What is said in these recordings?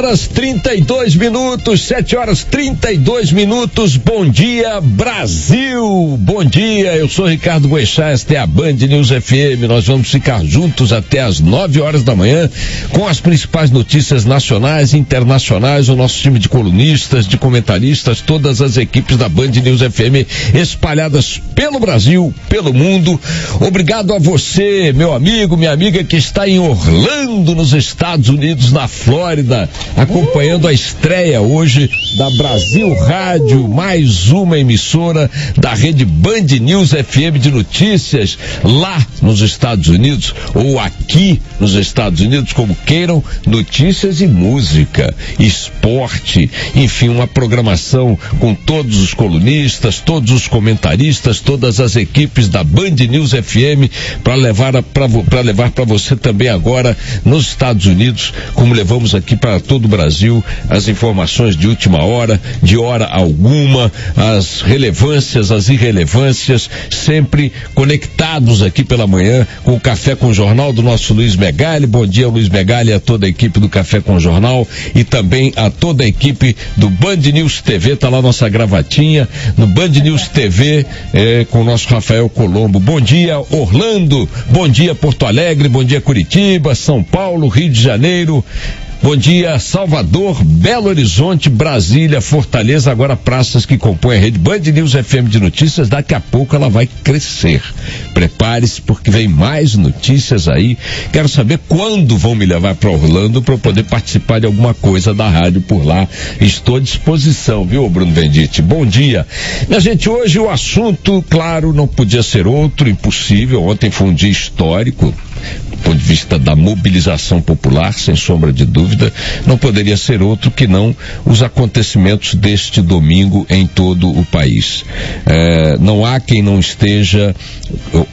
horas 32 minutos, 7 horas 32 minutos. Bom dia, Brasil! Bom dia, eu sou Ricardo Boechat, esta é a Band News FM. Nós vamos ficar juntos até as 9 horas da manhã com as principais notícias nacionais e internacionais. O nosso time de colunistas, de comentaristas, todas as equipes da Band News FM espalhadas pelo Brasil, pelo mundo. Obrigado a você, meu amigo, minha amiga que está em Orlando, nos Estados Unidos, na Flórida, acompanhando a estreia hoje da Brasil Rádio, mais uma emissora da rede Band News FM de notícias lá nos Estados Unidos ou aqui nos Estados Unidos, como queiram, notícias e música, esporte, enfim, uma programação com todos os colunistas, todos os comentaristas, todas as equipes da Band News FM para levar para levar para você também agora nos Estados Unidos, como levamos aqui para todo o Brasil, as informações de última hora, de hora alguma, as relevâncias, as irrelevâncias, sempre conectados aqui pela manhã com o Café com o Jornal do nosso Luiz Megali. Bom dia, Luiz Megali, a toda a equipe do Café com o Jornal e também a toda a equipe do Band News TV. Tá lá nossa gravatinha no Band News TV eh, com o nosso Rafael Colombo. Bom dia, Orlando. Bom dia, Porto Alegre. Bom dia, Curitiba, São Paulo, Rio de Janeiro. Bom dia, Salvador, Belo Horizonte, Brasília, Fortaleza, agora praças que compõem a rede Band News FM de notícias. Daqui a pouco ela vai crescer. Prepare-se porque vem mais notícias aí. Quero saber quando vão me levar para Orlando para eu poder participar de alguma coisa da rádio por lá. Estou à disposição, viu, Bruno Bendite? Bom dia. Minha gente, hoje o assunto, claro, não podia ser outro, impossível. Ontem foi um dia histórico ponto de vista da mobilização popular, sem sombra de dúvida, não poderia ser outro que não os acontecimentos deste domingo em todo o país. É, não há quem não esteja,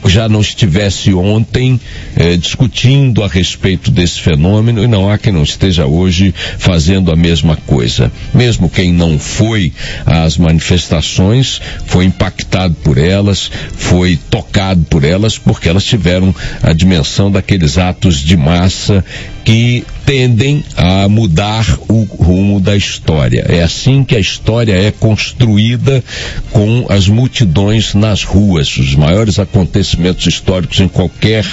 já não estivesse ontem é, discutindo a respeito desse fenômeno e não há quem não esteja hoje fazendo a mesma coisa. Mesmo quem não foi às manifestações foi impactado por elas, foi tocado por elas, porque elas tiveram a dimensão daquele aqueles atos de massa que tendem a mudar o rumo da história. É assim que a história é construída com as multidões nas ruas. Os maiores acontecimentos históricos em qualquer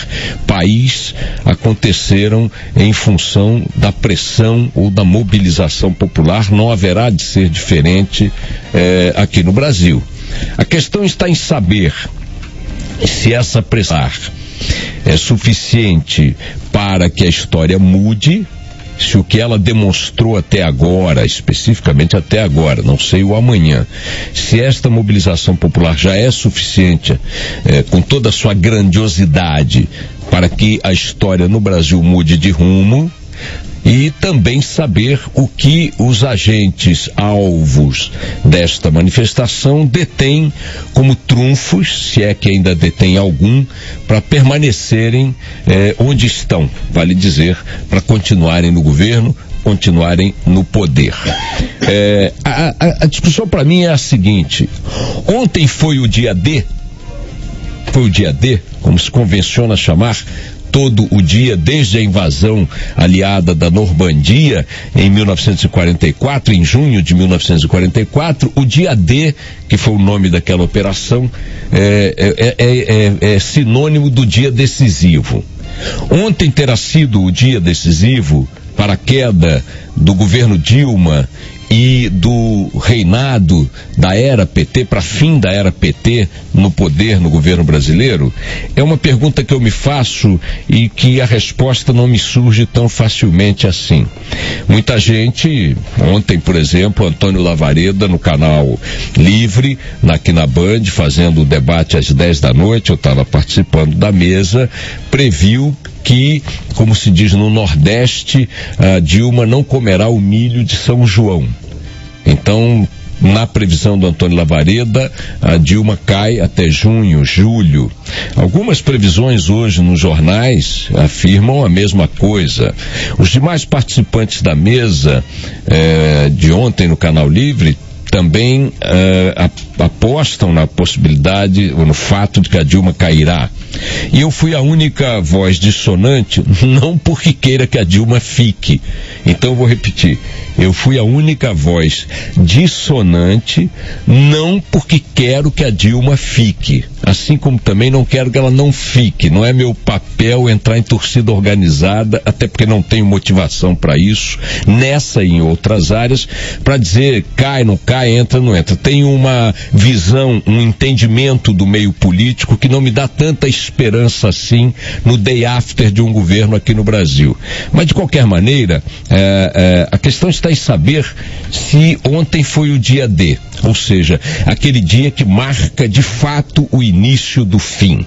país aconteceram em função da pressão ou da mobilização popular. Não haverá de ser diferente eh, aqui no Brasil. A questão está em saber se essa pressão é suficiente para que a história mude, se o que ela demonstrou até agora, especificamente até agora, não sei o amanhã, se esta mobilização popular já é suficiente, é, com toda a sua grandiosidade, para que a história no Brasil mude de rumo, e também saber o que os agentes alvos desta manifestação detêm como trunfos, se é que ainda detém algum, para permanecerem eh, onde estão, vale dizer, para continuarem no governo, continuarem no poder. É, a, a, a discussão para mim é a seguinte: ontem foi o dia D, foi o dia D, como se convenciona chamar, todo o dia desde a invasão aliada da Normandia em 1944, em junho de 1944, o dia D, que foi o nome daquela operação, é, é, é, é sinônimo do dia decisivo. Ontem terá sido o dia decisivo para a queda do governo Dilma e do reinado da era PT para fim da era PT no poder no governo brasileiro? É uma pergunta que eu me faço e que a resposta não me surge tão facilmente assim. Muita gente, ontem, por exemplo, Antônio Lavareda no canal Livre, aqui na Band, fazendo o debate às 10 da noite, eu estava participando da mesa, previu que, como se diz no Nordeste, Dilma não comerá o milho de São João. Então, na previsão do Antônio Lavareda, a Dilma cai até junho, julho. Algumas previsões hoje nos jornais afirmam a mesma coisa. Os demais participantes da mesa eh, de ontem no Canal Livre também uh, apostam na possibilidade ou no fato de que a Dilma cairá. E eu fui a única voz dissonante, não porque queira que a Dilma fique. Então eu vou repetir. Eu fui a única voz dissonante, não porque quero que a Dilma fique. Assim como também não quero que ela não fique. Não é meu papel entrar em torcida organizada, até porque não tenho motivação para isso, nessa e em outras áreas, para dizer cai, não cai, entra, não entra. Tenho uma visão, um entendimento do meio político que não me dá tanta esperança assim no day after de um governo aqui no Brasil. Mas de qualquer maneira, é, é, a questão está em saber se ontem foi o dia D, ou seja, aquele dia que marca de fato o início do fim.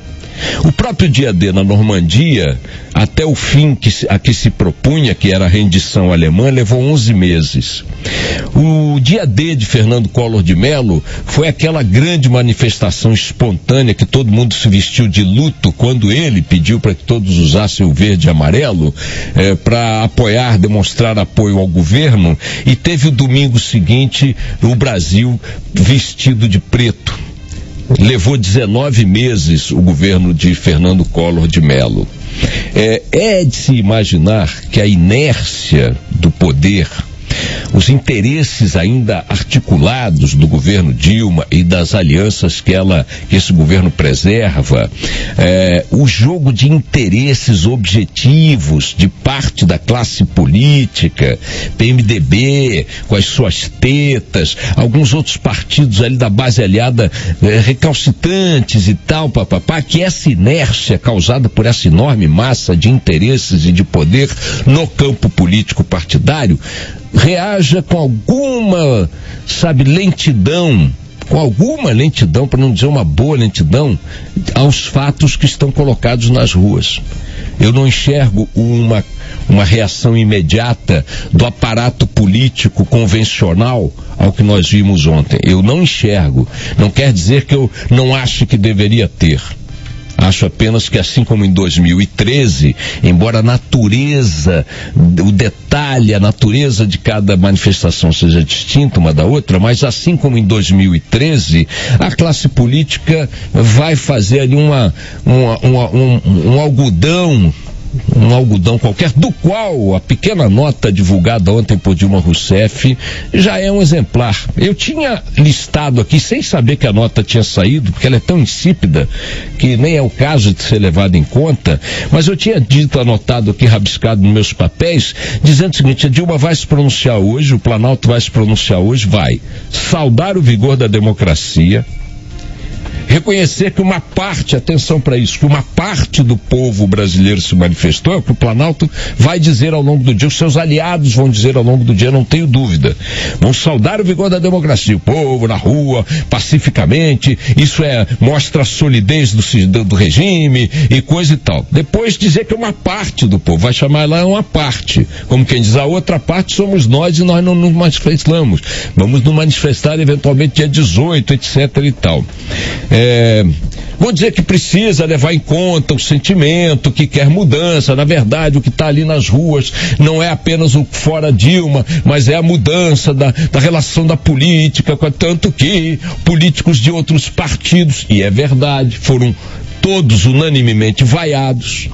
O próprio dia D na Normandia, até o fim que se, a que se propunha, que era a rendição alemã, levou 11 meses. O dia D de Fernando Collor de Mello foi aquela grande manifestação espontânea que todo mundo se vestiu de luto quando ele pediu para que todos usassem o verde e amarelo eh, para apoiar, demonstrar apoio ao governo. E teve o domingo seguinte o Brasil vestido de preto levou 19 meses o governo de Fernando Collor de Mello. É, é de se imaginar que a inércia do poder os interesses ainda articulados do governo Dilma e das alianças que ela, que esse governo preserva, é, o jogo de interesses objetivos de parte da classe política, PMDB, com as suas tetas, alguns outros partidos ali da base aliada é, recalcitrantes e tal, papapá, que essa inércia causada por essa enorme massa de interesses e de poder no campo político partidário reaja com alguma, sabe, lentidão, com alguma lentidão, para não dizer uma boa lentidão, aos fatos que estão colocados nas ruas. Eu não enxergo uma, uma reação imediata do aparato político convencional ao que nós vimos ontem. Eu não enxergo. Não quer dizer que eu não acho que deveria ter. Acho apenas que, assim como em 2013, embora a natureza, o detalhe, a natureza de cada manifestação seja distinta uma da outra, mas assim como em 2013, a classe política vai fazer ali uma, uma, uma um, um algodão um algodão qualquer, do qual a pequena nota divulgada ontem por Dilma Rousseff já é um exemplar. Eu tinha listado aqui, sem saber que a nota tinha saído, porque ela é tão insípida que nem é o caso de ser levado em conta, mas eu tinha dito, anotado aqui, rabiscado nos meus papéis, dizendo o seguinte: a Dilma vai se pronunciar hoje, o Planalto vai se pronunciar hoje, vai saudar o vigor da democracia reconhecer que uma parte, atenção para isso, que uma parte do povo brasileiro se manifestou, é o que o Planalto vai dizer ao longo do dia, os seus aliados vão dizer ao longo do dia, não tenho dúvida. Vão saudar o vigor da democracia, o povo na rua, pacificamente, isso é, mostra a solidez do, do regime e coisa e tal. Depois dizer que uma parte do povo, vai chamar lá uma parte, como quem diz, a outra parte somos nós e nós não nos manifestamos. Vamos nos manifestar eventualmente dia 18, etc e tal. É, é, vão dizer que precisa levar em conta o sentimento, que quer mudança. Na verdade, o que está ali nas ruas não é apenas o fora Dilma, mas é a mudança da, da relação da política, tanto que políticos de outros partidos, e é verdade, foram todos unanimemente vaiados.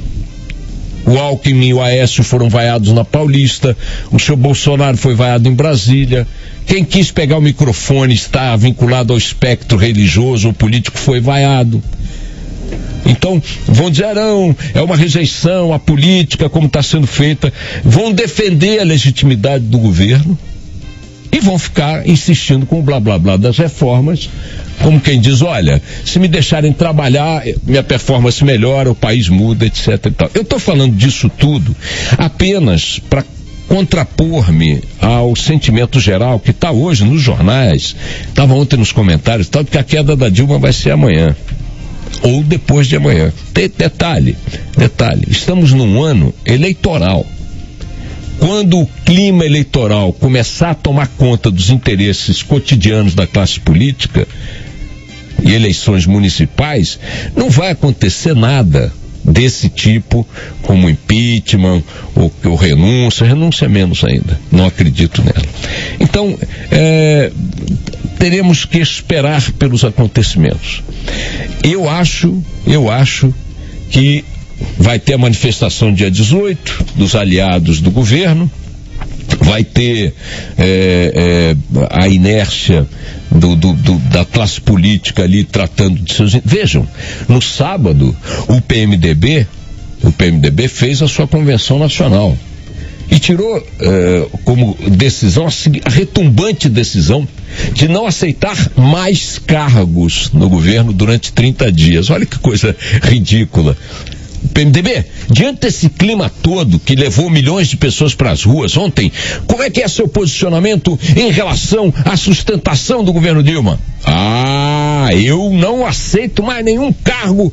O Alckmin e o Aécio foram vaiados na Paulista, o senhor Bolsonaro foi vaiado em Brasília, quem quis pegar o microfone está vinculado ao espectro religioso ou político foi vaiado. Então, vão dizer, não, é uma rejeição à política como está sendo feita. Vão defender a legitimidade do governo e vão ficar insistindo com o blá blá blá das reformas, como quem diz, olha, se me deixarem trabalhar, minha performance melhora, o país muda, etc. Eu estou falando disso tudo apenas para contrapor-me ao sentimento geral que está hoje nos jornais, estava ontem nos comentários, tal, que a queda da Dilma vai ser amanhã. Ou depois de amanhã. Tem detalhe, detalhe, estamos num ano eleitoral. Quando o clima eleitoral começar a tomar conta dos interesses cotidianos da classe política e eleições municipais, não vai acontecer nada desse tipo, como impeachment ou, ou renúncia, renúncia menos ainda, não acredito nela. Então, é, teremos que esperar pelos acontecimentos. Eu acho, eu acho que vai ter a manifestação dia 18 dos aliados do governo, vai ter é, é, a inércia do, do, do, da classe política ali tratando de seus. Vejam, no sábado, o PMDB, o PMDB fez a sua convenção nacional e tirou é, como decisão a retumbante decisão de não aceitar mais cargos no governo durante 30 dias. Olha que coisa ridícula. PMDB, diante desse clima todo que levou milhões de pessoas para as ruas ontem, como é que é seu posicionamento em relação à sustentação do governo Dilma? Ah, eu não aceito mais nenhum cargo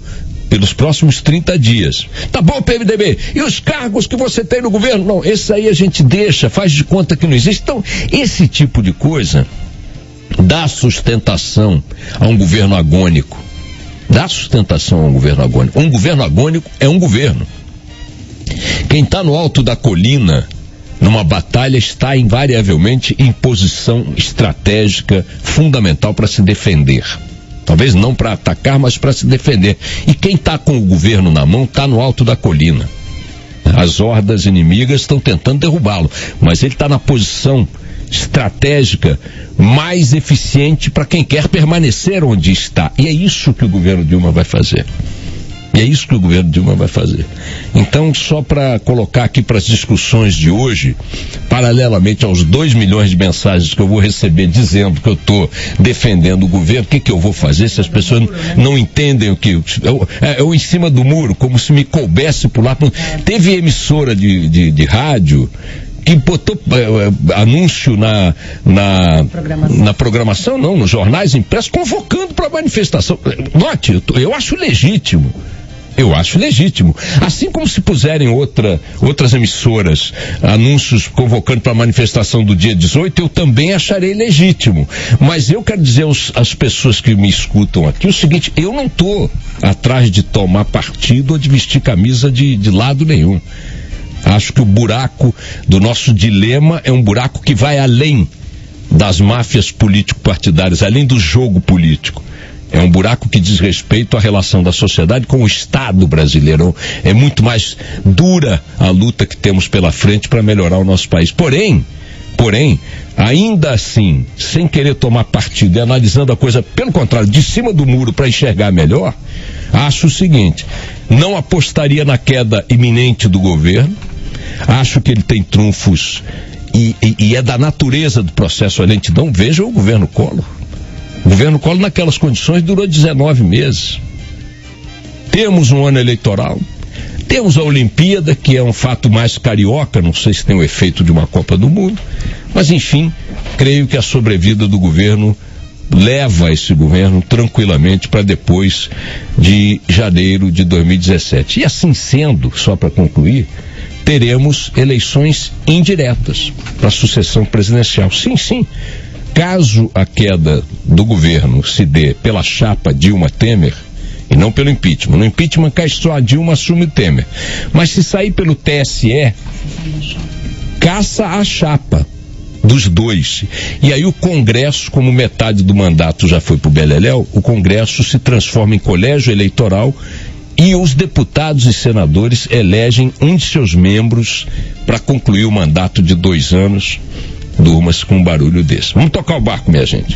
pelos próximos 30 dias. Tá bom, PMDB? E os cargos que você tem no governo? Não, esse aí a gente deixa, faz de conta que não existe. Então, esse tipo de coisa dá sustentação a um governo agônico dá sustentação a um governo agônico. Um governo agônico é um governo. Quem está no alto da colina, numa batalha, está invariavelmente em posição estratégica fundamental para se defender. Talvez não para atacar, mas para se defender. E quem está com o governo na mão está no alto da colina. As hordas inimigas estão tentando derrubá-lo, mas ele está na posição estratégica mais eficiente para quem quer permanecer onde está. E é isso que o governo Dilma vai fazer. E é isso que o governo Dilma vai fazer. Então, só para colocar aqui para as discussões de hoje, paralelamente aos 2 milhões de mensagens que eu vou receber dizendo que eu estou defendendo o governo, o que, que eu vou fazer se as pessoas não entendem o que. Eu, é, eu em cima do muro, como se me coubesse pular. Teve emissora de, de, de rádio que botou uh, anúncio na, na programação. na programação, não, nos jornais impressos, convocando para manifestação. Note, eu, eu acho legítimo. Eu acho legítimo. Assim como se puserem outra, outras emissoras anúncios convocando para a manifestação do dia 18, eu também acharei legítimo. Mas eu quero dizer aos, às pessoas que me escutam aqui o seguinte: eu não estou atrás de tomar partido ou de vestir camisa de, de lado nenhum. Acho que o buraco do nosso dilema é um buraco que vai além das máfias político-partidárias, além do jogo político. É um buraco que diz respeito à relação da sociedade com o Estado brasileiro. É muito mais dura a luta que temos pela frente para melhorar o nosso país. Porém, porém, ainda assim, sem querer tomar partido e analisando a coisa, pelo contrário, de cima do muro para enxergar melhor, acho o seguinte: não apostaria na queda iminente do governo Acho que ele tem trunfos e, e, e é da natureza do processo a lentidão. Veja o governo Collor. O governo Collor, naquelas condições, durou 19 meses. Temos um ano eleitoral. Temos a Olimpíada, que é um fato mais carioca, não sei se tem o efeito de uma Copa do Mundo. Mas, enfim, creio que a sobrevida do governo leva esse governo tranquilamente para depois de janeiro de 2017. E assim sendo, só para concluir, teremos eleições indiretas para a sucessão presidencial. Sim, sim. Caso a queda do governo se dê pela chapa Dilma Temer, e não pelo impeachment. No impeachment cai só a Dilma assume o Temer. Mas se sair pelo TSE, caça a chapa dos dois. E aí o Congresso, como metade do mandato já foi para o Beleléu, o Congresso se transforma em colégio eleitoral e os deputados e senadores elegem um de seus membros para concluir o mandato de dois anos. Durmas com um barulho desse. Vamos tocar o barco, minha gente.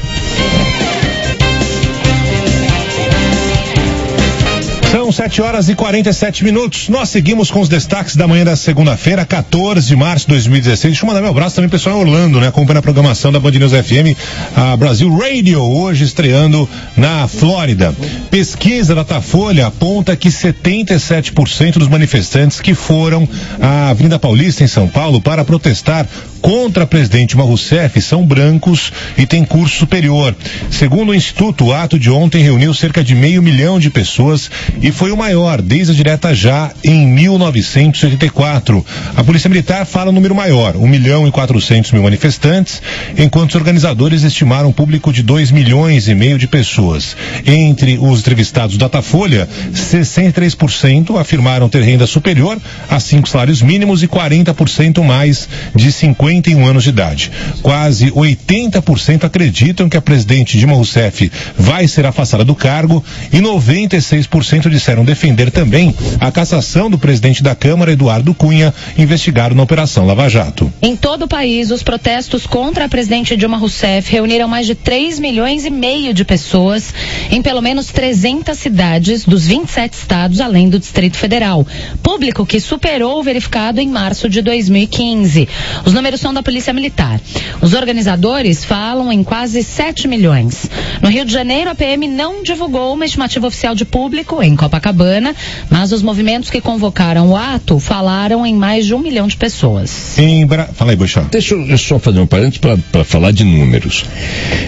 São 7 horas e 47 minutos. Nós seguimos com os destaques da manhã da segunda-feira, 14 de março de 2016. Deixa eu mandar meu abraço também, pessoal, em Orlando, né? Acompanhando a programação da Band News FM, a Brasil Radio, hoje estreando na Flórida. Pesquisa da Datafolha aponta que 77% dos manifestantes que foram à Avenida Paulista, em São Paulo, para protestar contra a presidente Dilma Rousseff são brancos e têm curso superior. Segundo o Instituto, o ato de ontem reuniu cerca de meio milhão de pessoas e foi o maior desde a direta já em 1984. A Polícia Militar fala um número maior, 1 milhão e 400 mil manifestantes, enquanto os organizadores estimaram um público de 2 milhões e meio de pessoas. Entre os entrevistados da Datafolha, 63% afirmaram ter renda superior a cinco salários mínimos e 40% mais de 50 51 anos de idade. Quase 80% acreditam que a presidente Dilma Rousseff vai ser afastada do cargo e 96% disseram defender também a cassação do presidente da Câmara, Eduardo Cunha, investigado na Operação Lava Jato. Em todo o país, os protestos contra a presidente Dilma Rousseff reuniram mais de 3 milhões e meio de pessoas em pelo menos 300 cidades dos 27 estados, além do Distrito Federal. Público que superou o verificado em março de 2015. Os números da Polícia Militar. Os organizadores falam em quase 7 milhões. No Rio de Janeiro, a PM não divulgou uma estimativa oficial de público em Copacabana, mas os movimentos que convocaram o ato falaram em mais de um milhão de pessoas. Em Bra... Fala aí, Boixão. Deixa eu só fazer um parênteses para falar de números.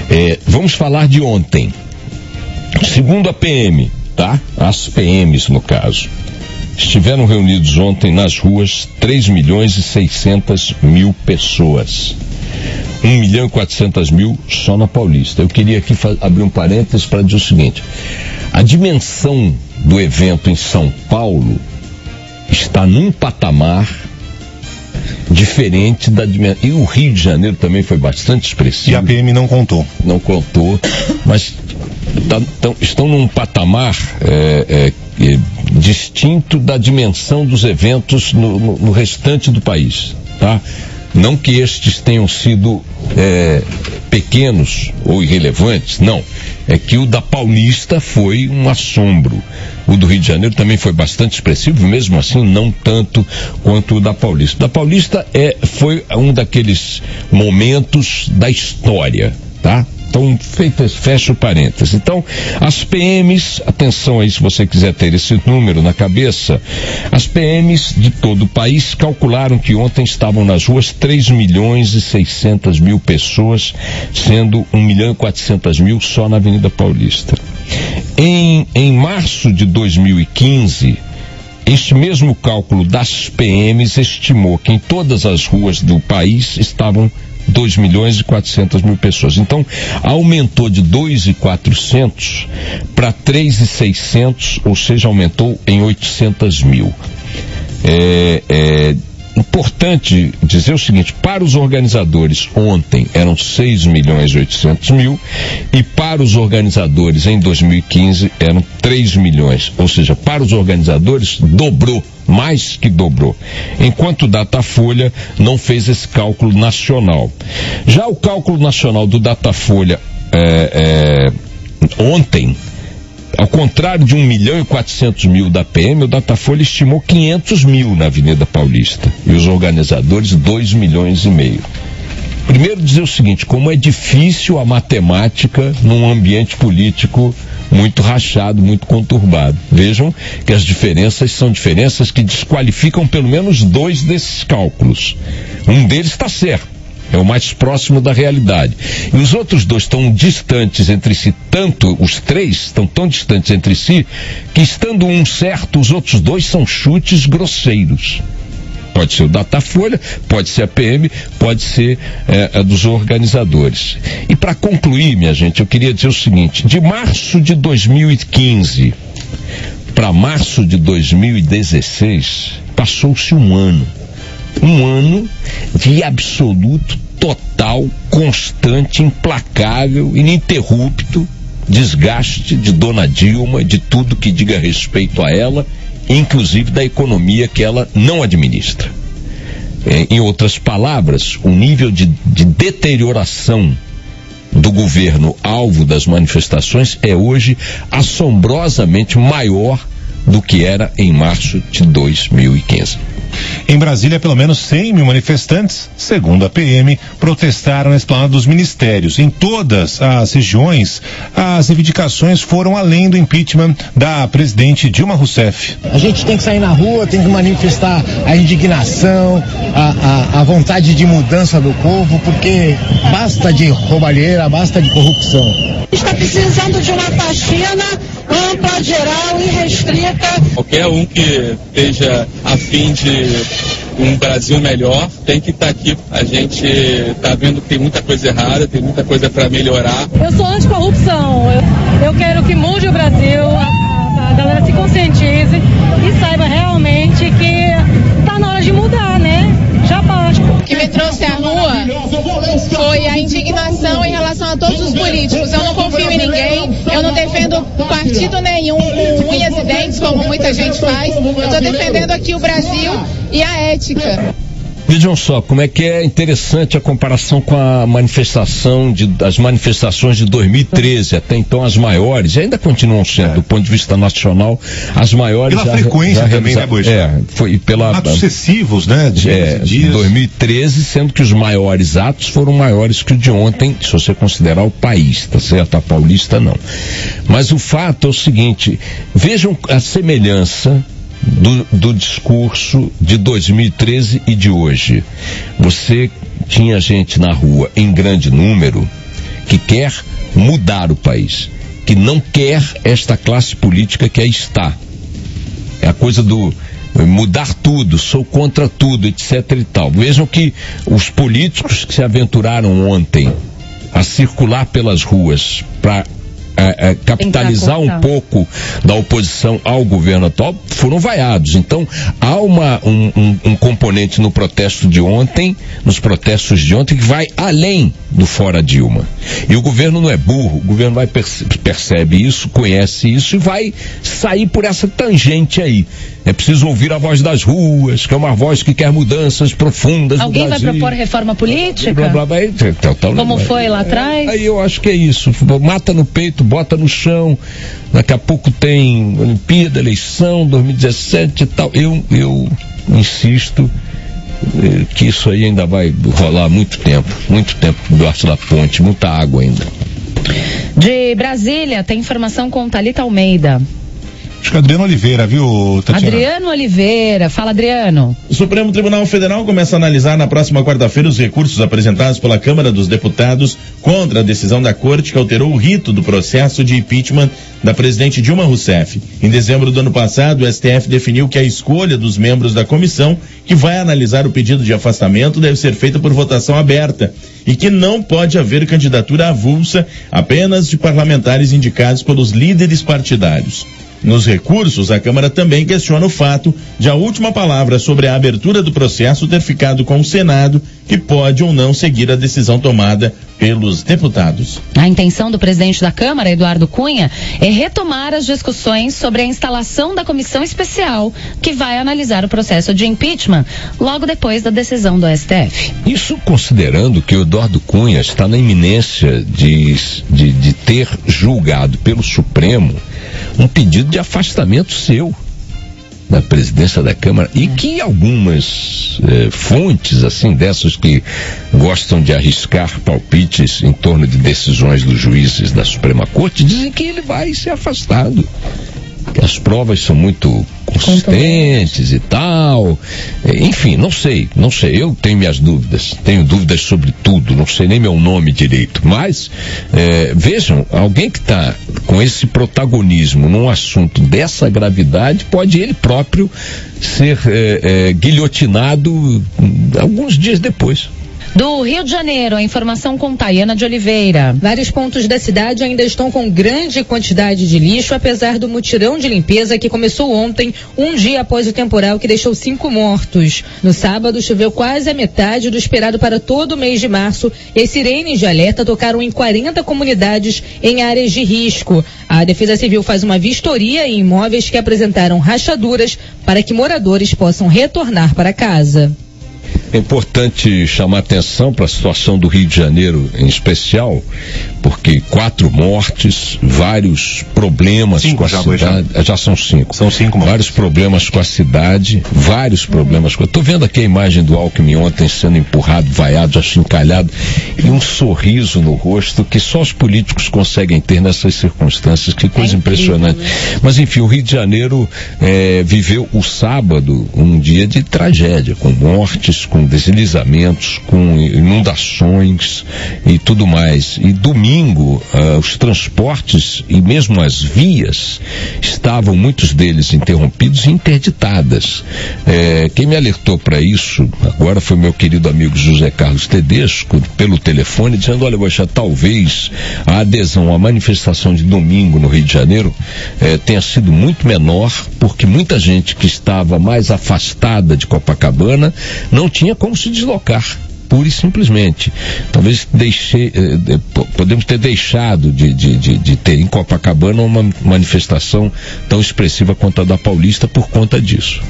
É, vamos falar de ontem. Segundo a PM, tá? As PMs, no caso. Estiveram reunidos ontem nas ruas 3 milhões e 600 mil pessoas. 1 milhão e 400 mil só na Paulista. Eu queria aqui abrir um parênteses para dizer o seguinte: a dimensão do evento em São Paulo está num patamar diferente da dimensão. E o Rio de Janeiro também foi bastante expressivo. E a PM não contou. Não contou, mas tá, tão, estão num patamar é, é, distinto da dimensão dos eventos no, no, no, restante do país, tá? Não que estes tenham sido é, pequenos ou irrelevantes, não. É que o da Paulista foi um assombro. O do Rio de Janeiro também foi bastante expressivo, mesmo assim não tanto quanto o da Paulista. O da Paulista é, foi um daqueles momentos da história, tá? Então, feito, fecha o parênteses. Então, as PMs, atenção aí se você quiser ter esse número na cabeça, as PMs de todo o país calcularam que ontem estavam nas ruas 3 milhões e 600 mil pessoas, sendo 1 milhão e 400 mil só na Avenida Paulista. Em, em março de 2015, este mesmo cálculo das PMs estimou que em todas as ruas do país estavam 2 milhões e 400 mil pessoas. Então, aumentou de 2,400 para 3,600, ou seja, aumentou em 800 mil. É, é, importante dizer o seguinte: para os organizadores, ontem eram 6 milhões e 800 mil, e para os organizadores em 2015 eram 3 milhões. Ou seja, para os organizadores, dobrou, mais que dobrou. Enquanto o Datafolha não fez esse cálculo nacional. Já o cálculo nacional do Datafolha é, é, ontem ao contrário de 1 milhão e 400 mil da PM, o Datafolha estimou 500 mil na Avenida Paulista e os organizadores 2 milhões e meio. Primeiro dizer o seguinte, como é difícil a matemática num ambiente político muito rachado, muito conturbado. Vejam que as diferenças são diferenças que desqualificam pelo menos dois desses cálculos. Um deles está certo é o mais próximo da realidade. E os outros dois estão distantes entre si, tanto os três estão tão distantes entre si, que estando um certo, os outros dois são chutes grosseiros. Pode ser o Datafolha, pode ser a PM, pode ser é, a dos organizadores. E para concluir, minha gente, eu queria dizer o seguinte: de março de 2015 para março de 2016, passou-se um ano um ano de absoluto, total, constante, implacável, ininterrupto desgaste de Dona Dilma, de tudo que diga respeito a ela, inclusive da economia que ela não administra. É, em outras palavras, o nível de, de deterioração do governo alvo das manifestações é hoje assombrosamente maior do que era em março de 2015. Em Brasília, pelo menos 100 mil manifestantes, segundo a PM, protestaram na esplanada dos ministérios. Em todas as regiões, as reivindicações foram além do impeachment da presidente Dilma Rousseff. A gente tem que sair na rua, tem que manifestar a indignação, a, a, a vontade de mudança do povo, porque basta de roubalheira, basta de corrupção. Está precisando de uma faxina ampla, geral e restrita. Qualquer um que esteja afim de um Brasil melhor, tem que estar tá aqui. A gente está vendo que tem muita coisa errada, tem muita coisa para melhorar. Eu sou anticorrupção. Eu, eu quero que mude o Brasil, a, a galera se conscientize e saiba realmente que está na hora de mudar, né? Já basta. O que me trouxe à rua foi a indignação em relação a todos os políticos partido nenhum com unhas e dentes, como muita gente faz. Eu estou defendendo aqui o Brasil e a ética. Vejam só como é que é interessante a comparação com a manifestação de, as manifestações de 2013, até então as maiores, e ainda continuam sendo, é. do ponto de vista nacional, as maiores. Pela já, frequência já também, né, Bush? É, foi pela. Atos sucessivos, né? De é, dias. 2013, sendo que os maiores atos foram maiores que o de ontem, se você considerar o país, tá certo? A paulista não. Mas o fato é o seguinte, vejam a semelhança do, do discurso de 2013 e de hoje. Você tinha gente na rua em grande número que quer mudar o país, que não quer esta classe política que aí está. É a coisa do mudar tudo, sou contra tudo, etc e tal. Vejam que os políticos que se aventuraram ontem a circular pelas ruas para é, é, capitalizar um pouco da oposição ao governo atual foram vaiados. Então, há uma, um, um, um, componente no protesto de ontem, nos protestos de ontem, que vai além do fora Dilma. E o governo não é burro, o governo vai percebe isso, conhece isso e vai sair por essa tangente aí. É preciso ouvir a voz das ruas, que é uma voz que quer mudanças profundas. Alguém vai propor reforma política? Blá, blá, blá, tal, tal, Como foi lá atrás? Aí eu acho que é isso. Mata no peito, bota no chão. Daqui a pouco tem Olimpíada, eleição, 2017 e tal. Eu, eu insisto eh, que isso aí ainda vai rolar muito tempo, muito tempo debaixo da ponte, muita água ainda. De Brasília, tem informação com Talita Almeida. Acho que Adriano Oliveira, viu, Tatiana? Adriano Oliveira. Fala, Adriano. O Supremo Tribunal Federal começa a analisar na próxima quarta-feira os recursos apresentados pela Câmara dos Deputados contra a decisão da Corte que alterou o rito do processo de impeachment da presidente Dilma Rousseff. Em dezembro do ano passado, o STF definiu que a escolha dos membros da comissão que vai analisar o pedido de afastamento deve ser feita por votação aberta e que não pode haver candidatura avulsa apenas de parlamentares indicados pelos líderes partidários. Nos recursos, a Câmara também questiona o fato de a última palavra sobre a abertura do processo ter ficado com o Senado, que pode ou não seguir a decisão tomada pelos deputados. A intenção do presidente da Câmara, Eduardo Cunha, é retomar as discussões sobre a instalação da comissão especial que vai analisar o processo de impeachment logo depois da decisão do STF. Isso considerando que o Eduardo Cunha está na iminência de, de, de ter julgado pelo Supremo um pedido de afastamento seu da presidência da Câmara. E que algumas eh, fontes, assim, dessas que gostam de arriscar palpites em torno de decisões dos juízes da Suprema Corte, dizem que ele vai ser afastado que as provas são muito consistentes e tal. É, enfim, não sei, não sei. Eu tenho minhas dúvidas, tenho dúvidas sobre tudo, não sei nem meu nome direito. Mas é, vejam, alguém que está com esse protagonismo num assunto dessa gravidade pode ele próprio ser é, é, guilhotinado alguns dias depois. Do Rio de Janeiro, a informação com Tayana de Oliveira. Vários pontos da cidade ainda estão com grande quantidade de lixo, apesar do mutirão de limpeza que começou ontem, um dia após o temporal que deixou cinco mortos. No sábado, choveu quase a metade do esperado para todo o mês de março e as sirenes de alerta tocaram em 40 comunidades em áreas de risco. A Defesa Civil faz uma vistoria em imóveis que apresentaram rachaduras para que moradores possam retornar para casa. É importante chamar atenção para a situação do Rio de Janeiro em especial, porque quatro mortes, vários problemas cinco, com a já cidade. Já. já. são cinco. São cinco mortes. Vários problemas com a cidade, vários problemas com. Estou vendo aqui a imagem do Alckmin ontem sendo empurrado, vaiado, achincalhado, e um sorriso no rosto que só os políticos conseguem ter nessas circunstâncias. Que coisa é impressionante. Né? Mas enfim, o Rio de Janeiro é, viveu o sábado um dia de tragédia, com mortes, com deslizamentos, com inundações e tudo mais. E domingo, uh, os transportes e mesmo as vias estavam, muitos deles interrompidos e interditadas. É, quem me alertou para isso agora foi meu querido amigo José Carlos Tedesco, pelo telefone, dizendo: olha, Bocha, talvez a adesão à manifestação de domingo no Rio de Janeiro é, tenha sido muito menor, porque muita gente que estava mais afastada de Copacabana não tinha como se deslocar. pura e simplesmente. Talvez deixe, eh, de- po- podemos ter deixado de, de, de, de ter em Copacabana uma manifestação tão expressiva quanto a da Paulista por conta disso.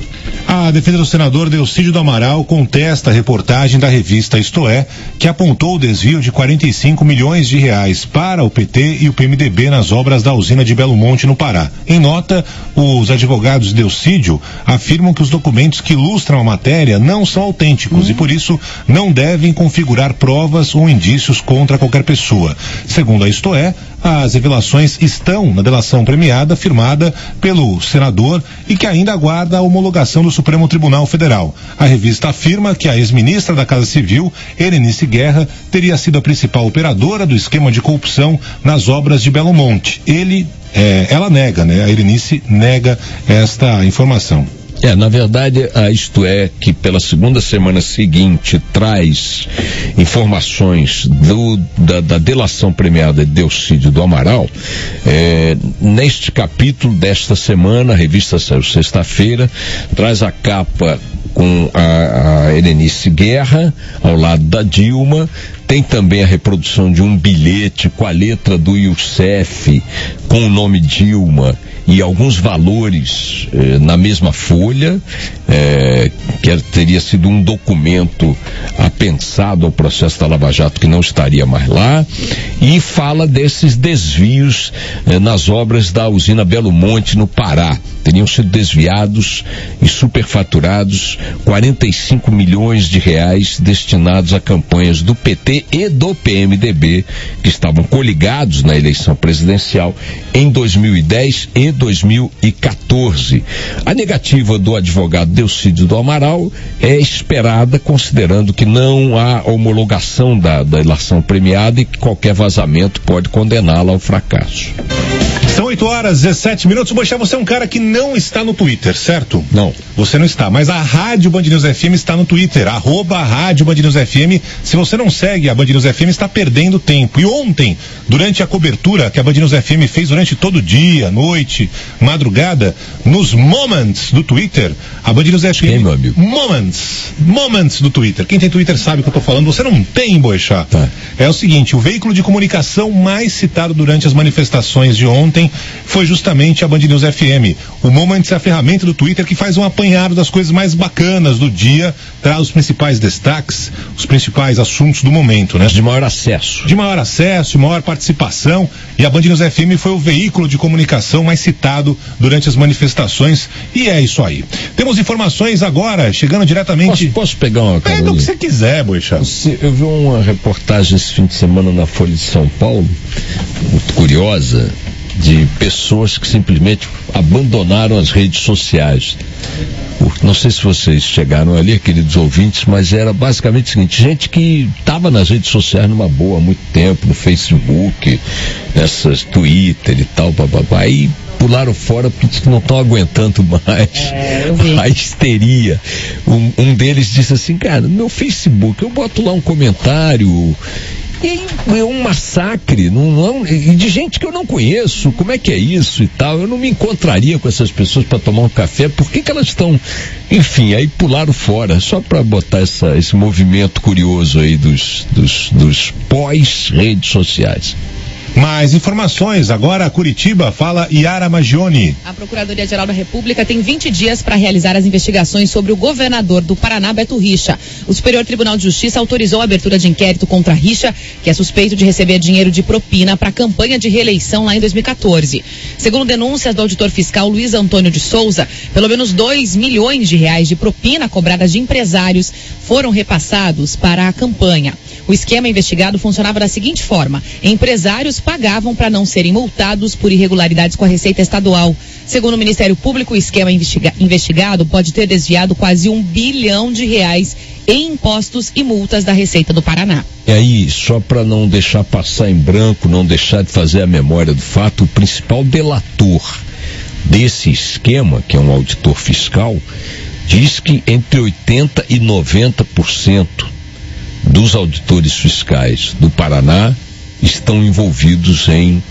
A defesa do senador Delcídio do Amaral contesta a reportagem da revista Isto É, que apontou o desvio de 45 milhões de reais para o PT e o PMDB nas obras da usina de Belo Monte, no Pará. Em nota, os advogados de Delcídio afirmam que os documentos que ilustram a matéria não são autênticos e, por isso, não devem configurar provas ou indícios contra qualquer pessoa. Segundo a Isto É, as revelações estão na delação premiada firmada pelo senador e que ainda aguarda a homologação do Supremo Tribunal Federal. A revista afirma que a ex-ministra da Casa Civil, Erenice Guerra, teria sido a principal operadora do esquema de corrupção nas obras de Belo Monte. Ele, eh, ela nega, né? A Erenice nega esta informação. É, na verdade, a isto é que pela segunda semana seguinte traz informações do, da, da delação premiada de Delcídio do Amaral. É, neste capítulo desta semana, a revista saiu sexta-feira, traz a capa com a, a Erenice Guerra ao lado da Dilma. Tem também a reprodução de um bilhete com a letra do Youssef, com o nome Dilma e alguns valores eh, na mesma folha, eh, que teria sido um documento apensado ao processo da Lava Jato que não estaria mais lá, e fala desses desvios eh, nas obras da usina Belo Monte, no Pará. Teriam sido desviados e superfaturados 45 milhões de reais destinados a campanhas do PT e do PMDB, que estavam coligados na eleição presidencial em 2010 e 2014. A negativa do advogado Delcídio do Amaral é esperada, considerando que não há homologação da, da premiada e que qualquer vazamento pode condená-la ao fracasso. São 8 horas 17 minutos. Boixá, você é um cara que não está no Twitter, certo? Não. Você não está, mas a Rádio Band News FM está no Twitter, arroba Rádio Band News FM. Se você não segue a Band News FM, está perdendo tempo. E ontem, durante a cobertura que a Band News FM fez durante todo o dia, noite, madrugada, nos moments do Twitter, a Band News FM. Quem, meu amigo? Moments. Moments do Twitter. Quem tem Twitter sabe o que eu tô falando. Você não tem, Boixá. Tá. É o seguinte, o veículo de comunicação mais citado durante as manifestações de ontem foi justamente a Band News FM. O Moments é a ferramenta do Twitter que faz um apanhado das coisas mais bacanas do dia, traz os principais destaques, os principais assuntos do momento, né? De maior acesso. de maior acesso, maior participação, e a Band News FM foi o veículo de comunicação mais citado durante as manifestações, e é isso aí. Temos informações agora, chegando Posso, diretamente. posso pegar uma Pega o que você quiser, Boixá. Você- Eu vi uma reportagem esse fim de semana na Folha de São Paulo, muito curiosa, de pessoas que simplesmente abandonaram as redes sociais. Não sei se vocês chegaram ali, queridos ouvintes, mas era basicamente o seguinte: gente que estava nas redes sociais numa boa há muito tempo, no Facebook, nessas Twitter e tal, bababá, e pularam fora porque não estão aguentando mais a histeria. Um, um deles disse assim, cara, no meu Facebook eu boto lá um comentário. E é um massacre, de gente que eu não conheço, como é que é isso e tal? Eu não me encontraria com essas pessoas para tomar um café, por que, que elas estão, enfim, aí pularam fora, só para botar essa, esse movimento curioso aí dos, dos, dos pós-redes sociais. Mais informações, agora Curitiba, fala Yara Magione. A Procuradoria-Geral da República tem 20 dias para realizar as investigações sobre o governador do Paraná, Beto Richa. O Superior Tribunal de Justiça autorizou a abertura de inquérito contra Richa, que é suspeito de receber dinheiro de propina para a campanha de reeleição lá em 2014. Segundo denúncias do auditor fiscal Luiz Antônio de Souza, pelo menos 2 milhões de reais de propina cobradas de empresários foram repassados para a campanha. O esquema investigado funcionava da seguinte forma: empresários pagavam para não serem multados por irregularidades com a Receita Estadual. Segundo o Ministério Público, o esquema investiga- investigado pode ter desviado quase um bilhão de reais em impostos e multas da Receita do Paraná. E aí, só para não deixar passar em branco, não deixar de fazer a memória do fato, o principal delator desse esquema, que é um auditor fiscal, diz que entre 80% e 90% dos auditores fiscais do Paraná estão envolvidos em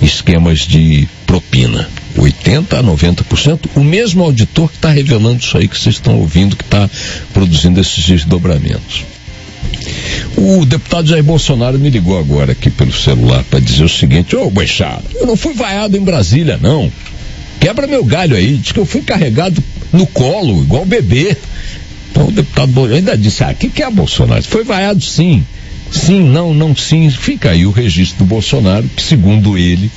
esquemas de propina. 80 a 90%. O mesmo auditor que está revelando isso aí que vocês estão ouvindo, que está produzindo esses desdobramentos. O deputado Jair Bolsonaro me ligou agora aqui pelo celular para dizer o seguinte: Ô, Boixá, eu não fui vaiado em Brasília, não. Quebra meu galho aí. Diz que eu fui carregado no colo, igual bebê. Então o deputado Bolsonaro ainda disse: ah, o que, que é Bolsonaro? Foi vaiado sim. Sim, não, não, sim. Fica aí o registro do Bolsonaro, que segundo ele,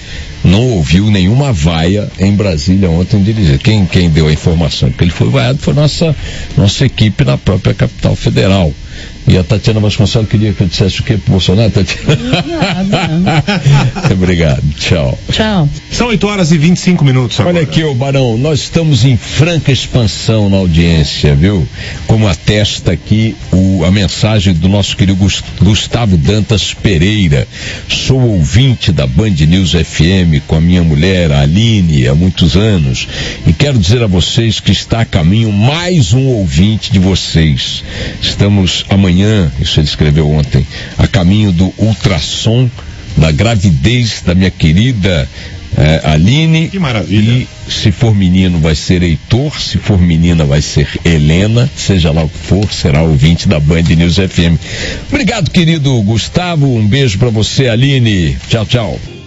não ouviu nenhuma vaia em Brasília ontem dirigir. Quem, quem deu a informação que ele foi vaiado foi nossa, nossa equipe na própria capital federal. E a Tatiana Vasconcelos queria que eu dissesse o que pro Bolsonaro, Tatiana? Obrigado, tchau. Tchau. São 8 horas e 25 minutos agora. Olha aqui, ô Barão, nós estamos em franca expansão na audiência, viu? Como atesta aqui o, a mensagem do nosso querido Gus- Gustavo Dantas Pereira. Sou ouvinte da Band News FM com a minha mulher, a Aline, há muitos anos. E quero dizer a vocês que está a caminho mais um ouvinte de vocês. Estamos amanhã, isso ele escreveu ontem, a caminho do ultrassom da gravidez da minha querida eh, Aline. Que maravilha. E se for menino vai ser Heitor, se for menina vai ser Helena, seja lá o que for, será ouvinte da Band News FM. Obrigado, querido Gustavo, um beijo pra você, Aline. Tchau, tchau.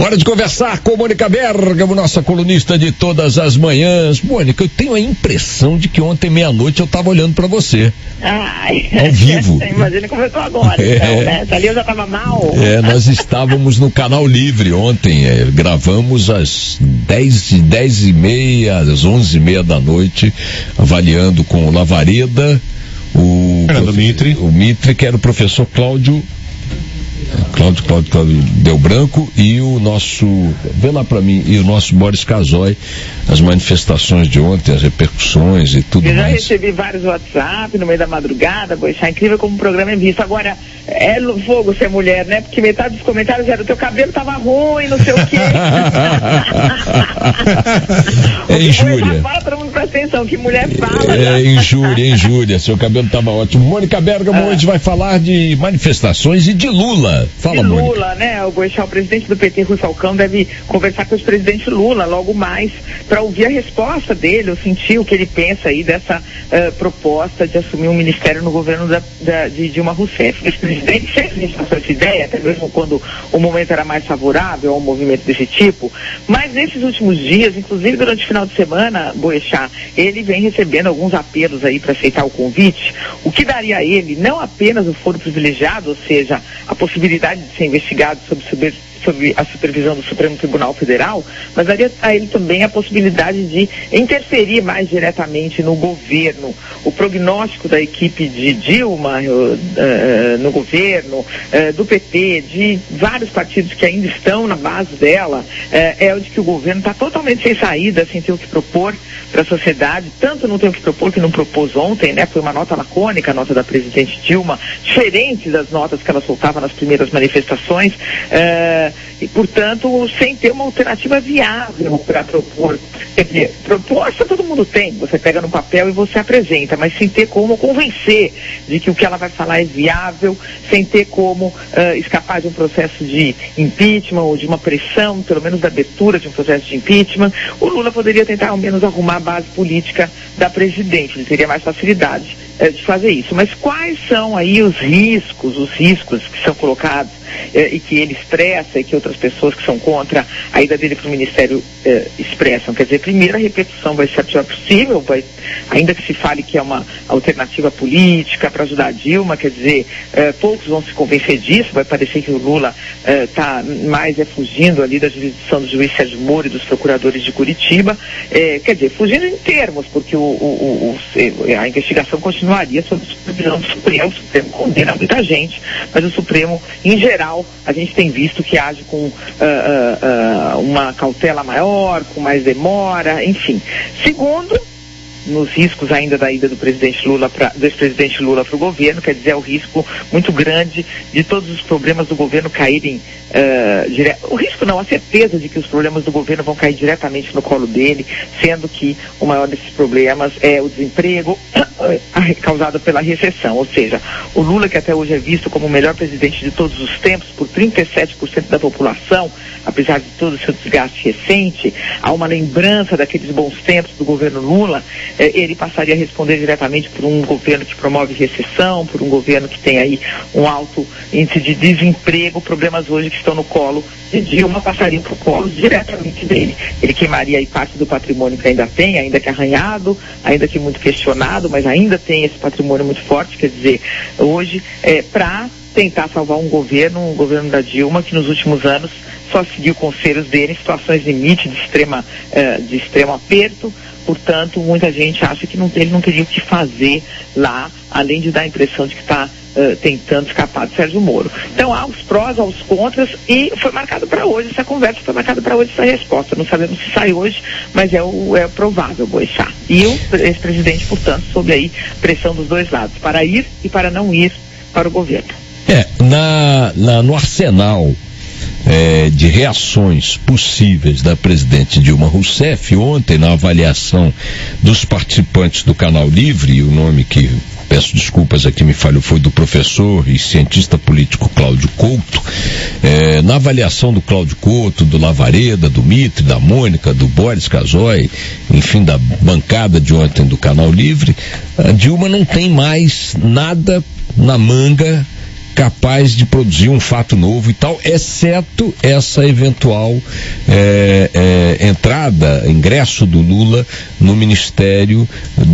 Hora de conversar com Mônica Bergamo, nossa colunista de todas as manhãs. Mônica, eu tenho a impressão de que ontem meia-noite eu estava olhando para você. Ai, Ao vivo. Imagina como eu tô agora, É. então, né? Ali eu já tava mal. É, nós estávamos no Canal Livre ontem, é, gravamos às 10, e- 10 e meia, às 11 e meia da noite, avaliando com o Lavareda, o, Fernando Mitre. o Mitre, que era o professor Cláudio, Cláudio, Cláudio, Cláudio Deu Branco e o nosso, vê lá pra mim, e o nosso Boris Casoy, as manifestações de ontem, as repercussões e tudo Eu já mais. recebi vários WhatsApp no meio da madrugada, Boixá, incrível como o programa é visto. Agora, é fogo ser mulher, né? Porque metade dos comentários era o teu cabelo tava ruim, não sei o quê. É injúria. Fala, todo mundo presta atenção, que mulher fala. É, injúria, injúria. Seu cabelo estava ótimo. Mônica Bergamo hoje vai falar de manifestações e de Lula. Fala, Ah. de Mônica. Lula, né? O presidente do PT, Rui Falcão, deve conversar com o presidente Lula logo mais para ouvir a resposta dele, ou sentir o que ele pensa aí dessa eh, proposta de assumir um ministério no governo da, da- de Dilma Rousseff. O presidente sempre lançou essa ideia, até mesmo quando o momento era mais favorável a um movimento desse tipo, mas nesses últimos dias, inclusive durante o final de semana, Boechat, ele vem recebendo alguns apelos aí para aceitar o convite, o que daria a ele não apenas o foro privilegiado, ou seja, a possibilidade de ser investigado sob, sob, a supervisão do Supremo Tribunal Federal, mas daria a ele também a possibilidade de interferir mais diretamente no governo. O prognóstico da equipe de Dilma eh, no governo, eh, do PT, de vários partidos que ainda estão na base dela, eh, é o de que o governo está totalmente sem saída, sem ter o que propor para a sociedade, tanto não tem o que propor que não propôs ontem, né? Foi uma nota lacônica, a nota da presidente Dilma, diferente das notas que ela soltava nas primeiras manifestações, e portanto, sem ter uma alternativa viável para propor. Quer dizer, proposta todo mundo tem, você pega no papel e você apresenta, mas sem ter como convencer de que o que ela vai falar é viável, sem ter como eh, escapar de um processo de impeachment ou de uma pressão, pelo menos da abertura de um processo de impeachment, o Lula poderia tentar ao menos arrumar a base política da presidente, ele teria mais facilidade eh, de fazer isso. Mas quais são aí os riscos, os riscos que são colocados eh, e que ele expressa e que outras pessoas que são contra a ida dele para o Ministério eh, expressam? Quer dizer, primeiro a vai ser a pior possível, vai, ainda que se fale que é uma alternativa política para ajudar a Dilma, quer dizer, eh, poucos vão se convencer disso, vai parecer que o Lula está mais é fugindo ali da jurisdição do juiz Sérgio Moro e dos procuradores de Curitiba, eh, quer dizer, fugindo em termos, porque o- o- o- a investigação continuaria sob supervisão do Supremo, o Supremo condena muita gente, mas o Supremo, em geral, a gente tem visto que age com ah, ah, uma cautela maior, com mais demora, enfim. Segundo, nos riscos ainda da ida do presidente Lula do ex-presidente Lula para o governo, quer dizer, é o risco muito grande de todos os problemas do governo caírem dire... o risco não, a certeza de que os problemas do governo vão cair diretamente no colo dele, sendo que o maior desses problemas é o desemprego causado pela recessão. Ou seja, o Lula, que até hoje é visto como o melhor presidente de todos os tempos por 37% da população, apesar de todo o seu desgaste recente, há uma lembrança daqueles bons tempos do governo Lula, eh, ele passaria a responder diretamente por um governo que promove recessão, por um governo que tem aí um alto índice de desemprego, problemas hoje que estão no colo de Dilma passariam para o colo diretamente dele. Ele queimaria aí parte do patrimônio que ainda tem, ainda que arranhado, ainda que muito questionado, mas ainda tem esse patrimônio muito forte, quer dizer, hoje, é, para tentar salvar um governo, um governo da Dilma, que nos últimos anos só seguiu conselhos dele em situações limite de extrema, uh, de extremo aperto, portanto, muita gente acha que não, ele não teria o que fazer lá, além de dar a impressão de que está uh, tentando escapar de Sérgio Moro. Então, há os prós, há os contras, e foi marcado para hoje essa conversa, foi marcada para hoje essa resposta. Não sabemos se sai hoje, mas é, o, é provável, Boixá. E o ex-presidente, portanto, sob aí pressão dos dois lados, para ir e para não ir para o governo. É, na, na no arsenal é, de reações possíveis da presidente Dilma Rousseff, ontem, na avaliação dos participantes do Canal Livre, o nome que peço desculpas aqui, me falhou, foi do professor e cientista político Cláudio Couto. É, na avaliação do Cláudio Couto, do Lavareda, do Mitre, da Mônica, do Boris Casoy, enfim, da bancada de ontem do Canal Livre, a Dilma não tem mais nada na manga capaz de produzir um fato novo e tal, exceto essa eventual é, é, entrada, ingresso do Lula no Ministério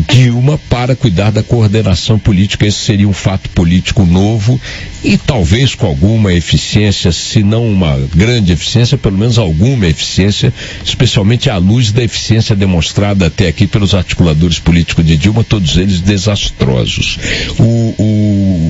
Dilma para cuidar da coordenação política. Esse seria um fato político novo e talvez com alguma eficiência, se não uma grande eficiência, pelo menos alguma eficiência, especialmente à luz da eficiência demonstrada até aqui pelos articuladores políticos de Dilma, todos eles desastrosos. O, o,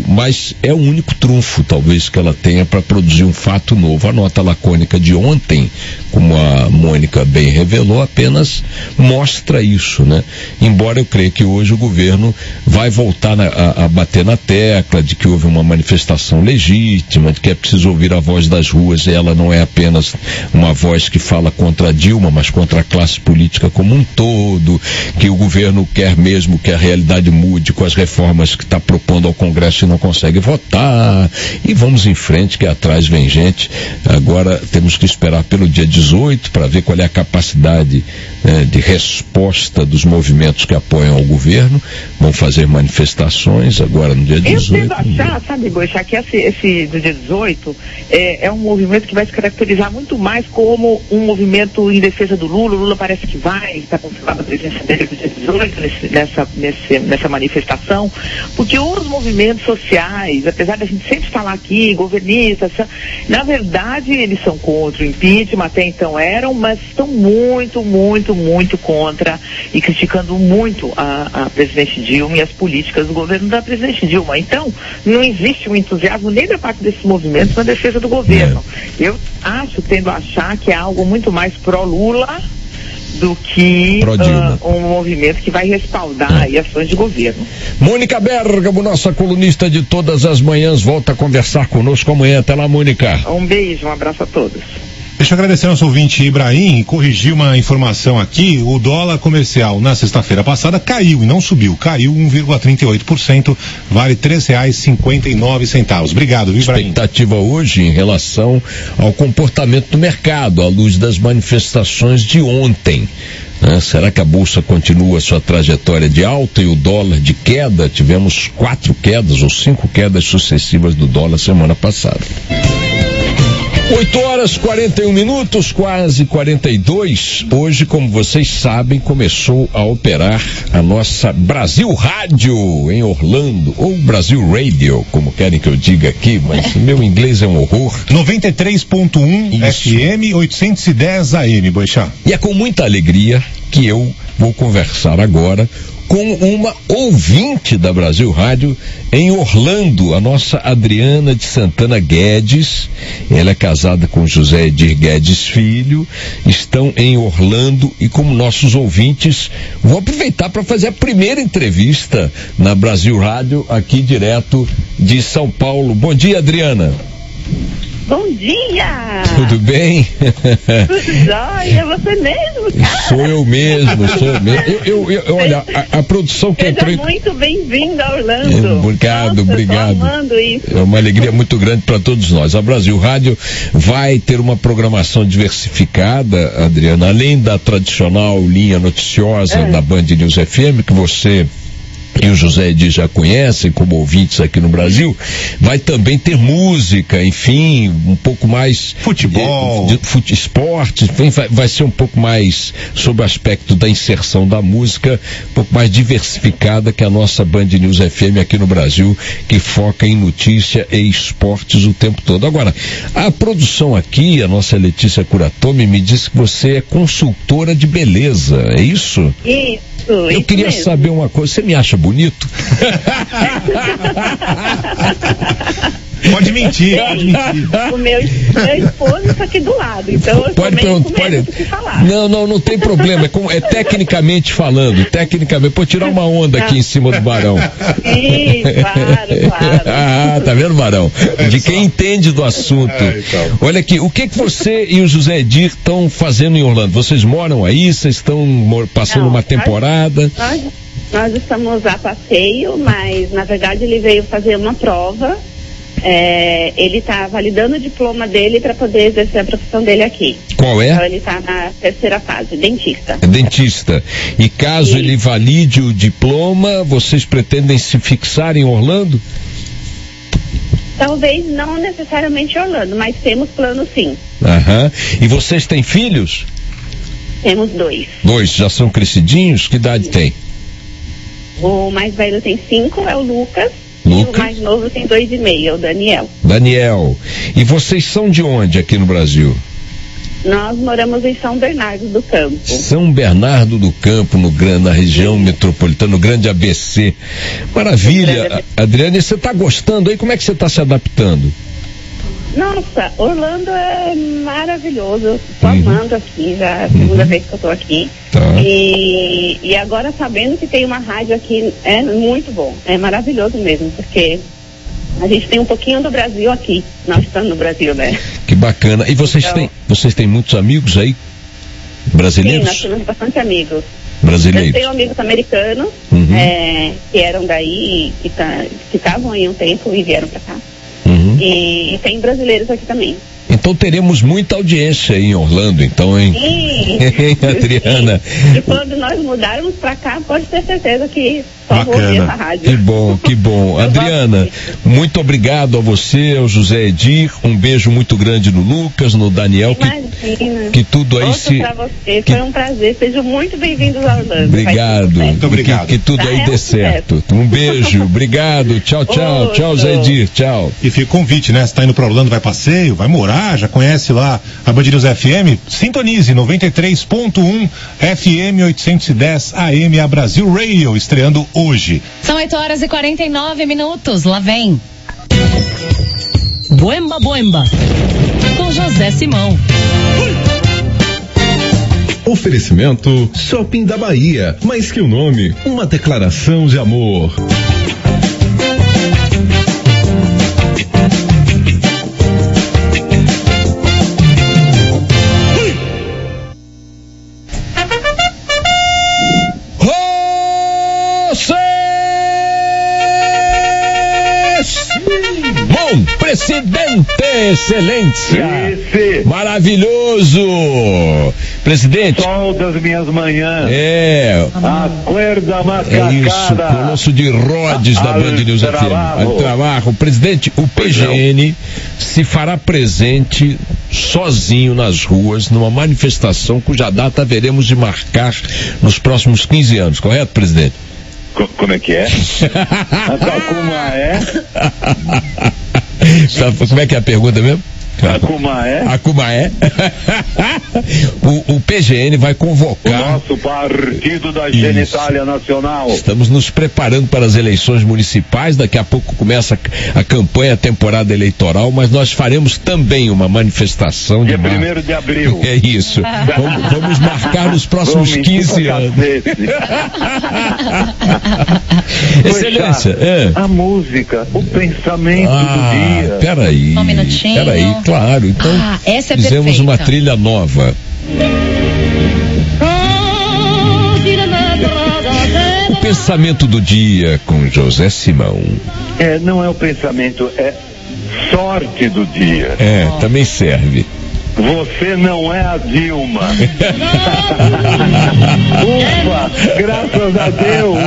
mas é o único trunfo, talvez, que ela tenha para produzir um fato novo. A nota lacônica de ontem, como a Mônica bem revelou, apenas mostra isso, né? Embora eu creia que hoje o governo vai voltar na, a, a bater na tecla de que houve uma manifestação legítima, de que é preciso ouvir a voz das ruas, e ela não é apenas uma voz que fala contra Dilma, mas contra a classe política como um todo, que o governo quer mesmo que a realidade mude com as reformas que está propondo ao Congresso e não consegue votar e vamos em frente, que atrás vem gente. Agora temos que esperar pelo dia 18 para ver qual é a capacidade né, de resposta dos movimentos que apoiam o governo. Vão fazer manifestações agora no dia 18. Eu tendo achar, sabe, Boixá, que esse, esse do dia 18 é, é um movimento que vai se caracterizar muito mais como um movimento em defesa do Lula. O Lula parece que vai, está confirmada a presença dele no dia 18 nesse, nessa, nesse, nessa manifestação, porque os movimentos sociais, apesar da gente sempre falar aqui, governistas, na verdade eles são contra o impeachment, até então eram, mas estão muito, muito, muito contra e criticando muito a, a presidente Dilma e as políticas do governo da presidente Dilma. Então, não existe um entusiasmo nem da parte desses movimentos na defesa do governo. É. Eu acho, tendo a achar que é algo muito mais pró-Lula do que uh, um movimento que vai respaldar é. ações de governo. Mônica Bergamo, nossa colunista de todas as manhãs, volta a conversar conosco amanhã. Até lá, Mônica. Um beijo, um abraço a todos. Deixa eu agradecer ao nosso ouvinte Ibrahim e corrigir uma informação aqui. O dólar comercial na sexta-feira passada caiu e não subiu. Caiu 1,38%, vale nove centavos. Obrigado, Ibrahim. Expectativa hoje em relação ao comportamento do mercado, à luz das manifestações de ontem. Né? Será que a bolsa continua sua trajetória de alta e o dólar de queda? Tivemos quatro quedas ou cinco quedas sucessivas do dólar semana passada. 8 horas 41 minutos, quase 42. Hoje, como vocês sabem, começou a operar a nossa Brasil Rádio em Orlando, ou Brasil Radio, como querem que eu diga aqui, mas meu inglês é um horror. 93.1 FM 810 AM, Boixá. E é com muita alegria que eu vou conversar agora com uma ouvinte da Brasil Rádio em Orlando, a nossa Adriana de Santana Guedes. Ela é casada com José Edir Guedes Filho, estão em Orlando e como nossos ouvintes, vou aproveitar para fazer a primeira entrevista na Brasil Rádio aqui direto de São Paulo. Bom dia, Adriana. Bom dia! Tudo bem? Tudo jóia, você mesmo, cara? Sou eu mesmo, sou eu mesmo. Eu, eu, eu- olha, a, a produção que Seja entrou. muito bem-vindo a Orlando. Obrigado, Nossa, obrigado. isso. É uma alegria muito grande para todos nós. A Brasil Rádio vai ter uma programação diversificada, Adriana, além da tradicional linha noticiosa É. da Band News FM, que você e o José Edi já conhecem como ouvintes aqui no Brasil, vai também ter música, enfim, um pouco mais Futebol. de, de fute, esporte, enfim, vai, vai ser um pouco mais sobre o aspecto da inserção da música, um pouco mais diversificada que a nossa Band News FM aqui no Brasil, que foca em notícia e esportes o tempo todo. Agora, a produção aqui, a nossa Letícia Curatomi, me disse que você é consultora de beleza, é isso? Isso, Eu isso queria mesmo. saber uma coisa, você me acha bonito? Pode mentir, pode mentir. O meu, meu esposo está aqui do lado, então eu tô Pode com medo pode. do falar. Não, não, não tem problema. É, como- é tecnicamente falando, tecnicamente. Pode tirar uma onda aqui em cima do Barão. Sim, claro, claro. ah, tá vendo, Barão? De quem entende do assunto. É, então. Olha aqui, o que que você e o José Edir estão fazendo em Orlando? Vocês moram aí? Vocês estão mor- passando Não, uma nós- temporada? Nós, nós estamos a passeio, mas na verdade ele veio fazer uma prova. É, ele está validando o diploma dele para poder exercer a profissão dele aqui. Qual Então é? ele está na terceira fase, dentista. É dentista. E caso Sim. ele valide o diploma, vocês pretendem se fixar em Orlando? Talvez não necessariamente Orlando, mas temos plano sim. Aham. E vocês têm filhos? Temos dois. Dois, já são crescidinhos? Que idade tem? O mais velho tem cinco, é o Lucas. E Lucas. o mais novo tem dois e meio, é o Daniel. Daniel. E vocês são de onde aqui no Brasil? Nós moramos em São Bernardo do Campo. São Bernardo do Campo, no, na região metropolitana, no grande ABC. Maravilha. A- Adriane, você está gostando aí? Como é que você está se adaptando? Nossa, Orlando é maravilhoso. Eu Tô Uhum. amando aqui, já é a segunda vez que eu tô aqui. Tá. E, e agora sabendo que tem uma rádio aqui é muito bom. É maravilhoso mesmo, porque a gente tem um pouquinho do Brasil aqui. Nós estamos no Brasil, né? Que bacana. E vocês Então- têm, vocês têm muitos amigos aí? Sim, nós Brasileiros? temos bastante amigos. Eu Brasileiros. tenho amigos americanos Uhum. é, que eram daí, que tá- estavam aí um tempo e vieram pra cá. Uhum. E, e tem brasileiros aqui também. Então teremos muita audiência aí em Orlando, então, hein? Sim. Adriana? E quando nós mudarmos pra cá, pode ter certeza que só Bacana. Que bom, que bom. Adriana, muito obrigado a você, ao José Edir. Um beijo muito grande no Lucas, no Daniel. Que, Imagina. que tudo aí Outro se. pra você, que- foi um prazer. Sejam muito bem-vindos a Orlando. Obrigado. Muito obrigado. Que, que tudo Tá, aí é dê um certo. Um beijo, obrigado. Tchau, tchau. Outro. Tchau, Zé Edir. Tchau. E fica o convite, né? Você tá indo pra Orlando, vai passeio, vai morar, já conhece lá a Band News FM? Sintonize 93.1 FM 810 AM a Brasil Radio, estreando hoje. São 8 horas e 49 minutos. Lá vem. Boemba, boemba. Com José Simão. Oferecimento Shopping da Bahia. Mais que o nome, uma declaração de amor. Presidente, excelência! Maravilhoso! Presidente, Sol das minhas manhãs. é. Acorda É isso, macacada. Colosso de Rhodes da Band News FM. trabalho. Al trabalho. Presidente, o PGN se fará presente sozinho nas ruas numa manifestação cuja data veremos de marcar nos próximos 15 anos, correto, presidente? Co- Como é que é? Atacuma é? Como é que é a pergunta mesmo? Atacuma é? Acumaé. o, o PGN vai O convocar. nosso partido da Isso. genitália nacional. Estamos nos preparando para as eleições municipais. Daqui a pouco começa a, a campanha, a temporada eleitoral, mas nós faremos também uma manifestação de Dia mar... 1 de abril. É isso. Vamos, vamos marcar nos próximos Vamos 15 encher o anos. Excelência. É. A música, o pensamento Ah, do dia. peraí. Um minutinho. Peraí, Claro, então Ah, essa é fizemos perfeita. uma trilha nova. O pensamento do dia com José Simão. É, não é o pensamento, é sorte do dia. É, também serve. Você não é a Dilma. Ufa, graças a Deus.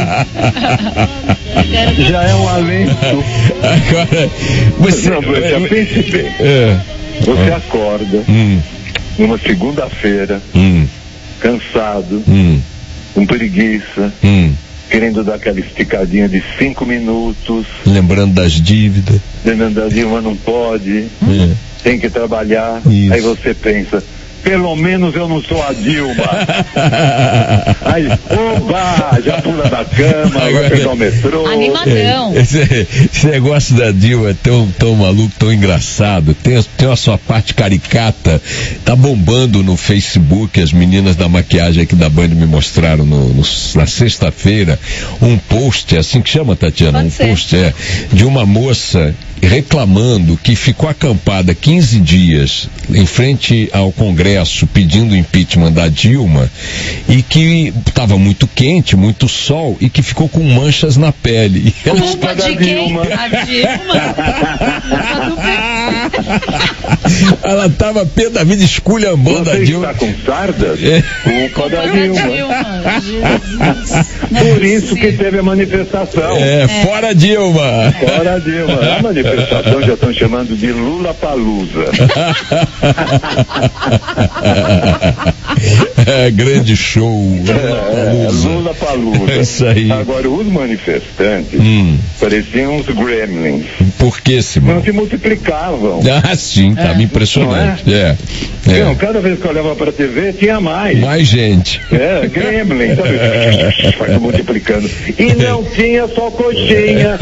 Já é um alento. Agora, você. Não, já pense bem. É. Você acorda Hum, numa segunda-feira, hum, cansado, hum, com preguiça, hum. querendo dar aquela esticadinha de cinco minutos, Lembrando das dívidas. lembrando a Dilma não pode, É. tem que trabalhar. Isso. Aí você pensa, pelo menos eu não sou a Dilma. Aí, oba, já pula da cama, vai pegar o metrô. Animadão. Esse, esse negócio da Dilma é tão, tão maluco, tão engraçado. Tem, tem a sua parte caricata. Tá bombando no Facebook. As meninas da maquiagem aqui da Band me mostraram no- no- na sexta-feira um post, é assim que chama, Tatiana? Pode um ser. post é, de uma moça reclamando que ficou acampada 15 dias em frente ao Congresso pedindo impeachment da Dilma e que estava muito quente, muito sol e que ficou com manchas na pele. E ela Culpa de quem? A Dilma. Ela estava pé da vida esculhambando a Você Dilma. está com sardas? É. Culpa da Dilma. Jesus. Por isso que teve a manifestação. É, fora Dilma. Fora a Dilma. A manifestação já estão chamando de Lula Palusa. É, grande show. É, Lula Palusa. É isso aí. Agora, os manifestantes Hum, pareciam uns gremlins. por que, Não Simão? se multiplicavam. Ah, sim, tá impressionante. É. Não, é. cada vez que eu olhava para a TV, tinha mais. Mais gente. É, gremlin, sabe? Multiplicando. E não tinha só coxinha.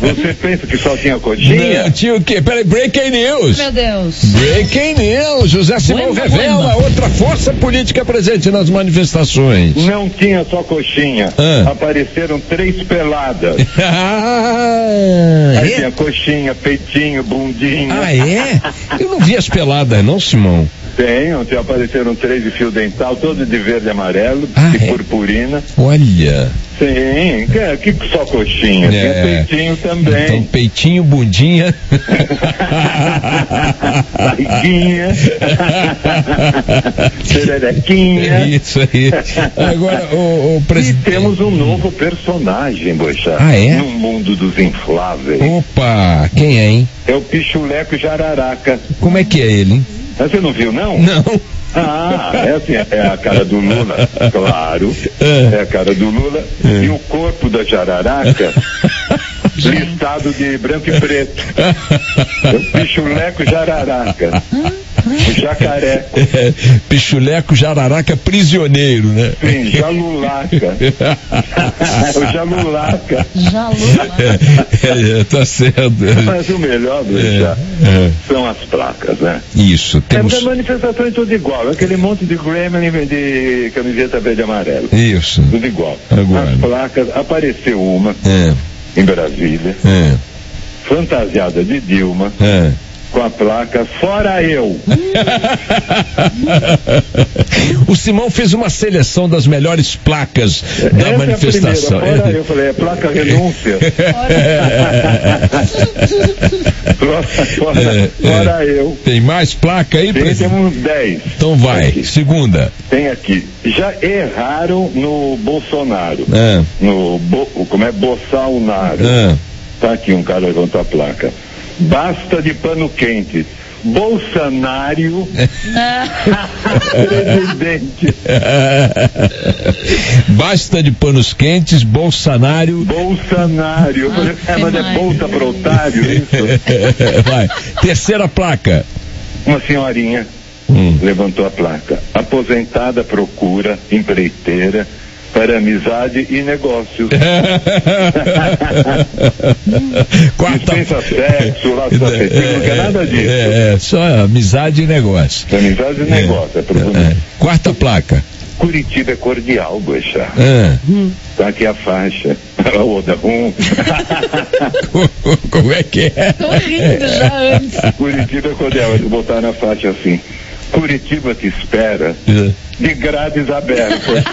Você pensa que só tinha coxinha? Não, tinha o quê? Peraí, breaking news. Meu Deus. Breaking news. José Simão Buena, revela buena. outra força política presente nas manifestações. Não tinha só coxinha. Ah. Apareceram três peladas. Ah, Aí é? tinha coxinha, peitinho, bundinha. Ah, é? Eu não vi as peladas, não, Simão. Tem, ontem apareceram três de fio dental, todos de verde e amarelo, Ah, de é? purpurina. Olha. Sim, que, que só coxinha. É. Tem peitinho também. Então, peitinho, bundinha. Barriguinha. É Sererequinha. isso aí. Agora, o, o E presidente. temos um novo personagem, Boixá. Ah, é? No mundo dos infláveis. Opa, quem é, hein? É o Pichuleco Jararaca. Como é que é ele, hein? Ah, Você não viu, não? Não. Ah, é assim, é a cara do Lula, claro. É. É a cara do Lula. E o corpo da jararaca listado de branco e preto. É o pichuleco jararaca. O jacaré. É, pichuleco jararaca prisioneiro, né? Sim, jalulaca. o jalulaca. É, é, tá certo. Mas o melhor, Bruxa, É, são as placas, né? Isso, É temos. porque a manifestação é tudo igual. Aquele monte de gremlin de camiseta verde e amarelo. Isso. Tudo igual. Agora. As placas, apareceu uma É, em Brasília, é, fantasiada de Dilma, é. Com a placa Fora Eu. O Simão fez uma seleção das melhores placas da Essa manifestação. é a primeira. Fora Eu. Falei, é placa renúncia. fora, fora, É, é. fora Eu. Tem mais placa aí, Tem, presidente? temos 10. Então vai, Aqui. segunda. Tem aqui. Já erraram no Bolsonaro. É, No, Bo, como é? Bolsonaro. é. Tá aqui um cara levantou a placa. Basta de pano quente. Bolsonaro presidente. Basta de panos quentes, Bolsonaro. Bolsonaro. Falei, é, mas é bolsa para otário isso? Vai. Terceira placa. Uma senhorinha Hum. levantou a placa. Aposentada procura empreiteira para amizade e negócios. Quarta. Dispensa sexo, laço afetivo, não quer nada disso. É, é, só amizade e negócio. Amizade e negócio, é bonito. É. Quarta placa. Curitiba é cordial, Boixá. É. Tá aqui a faixa. Outra, um. Como é que é? Tô rindo já antes. Curitiba, é, eles botaram na faixa assim. Curitiba te espera de grades abertas.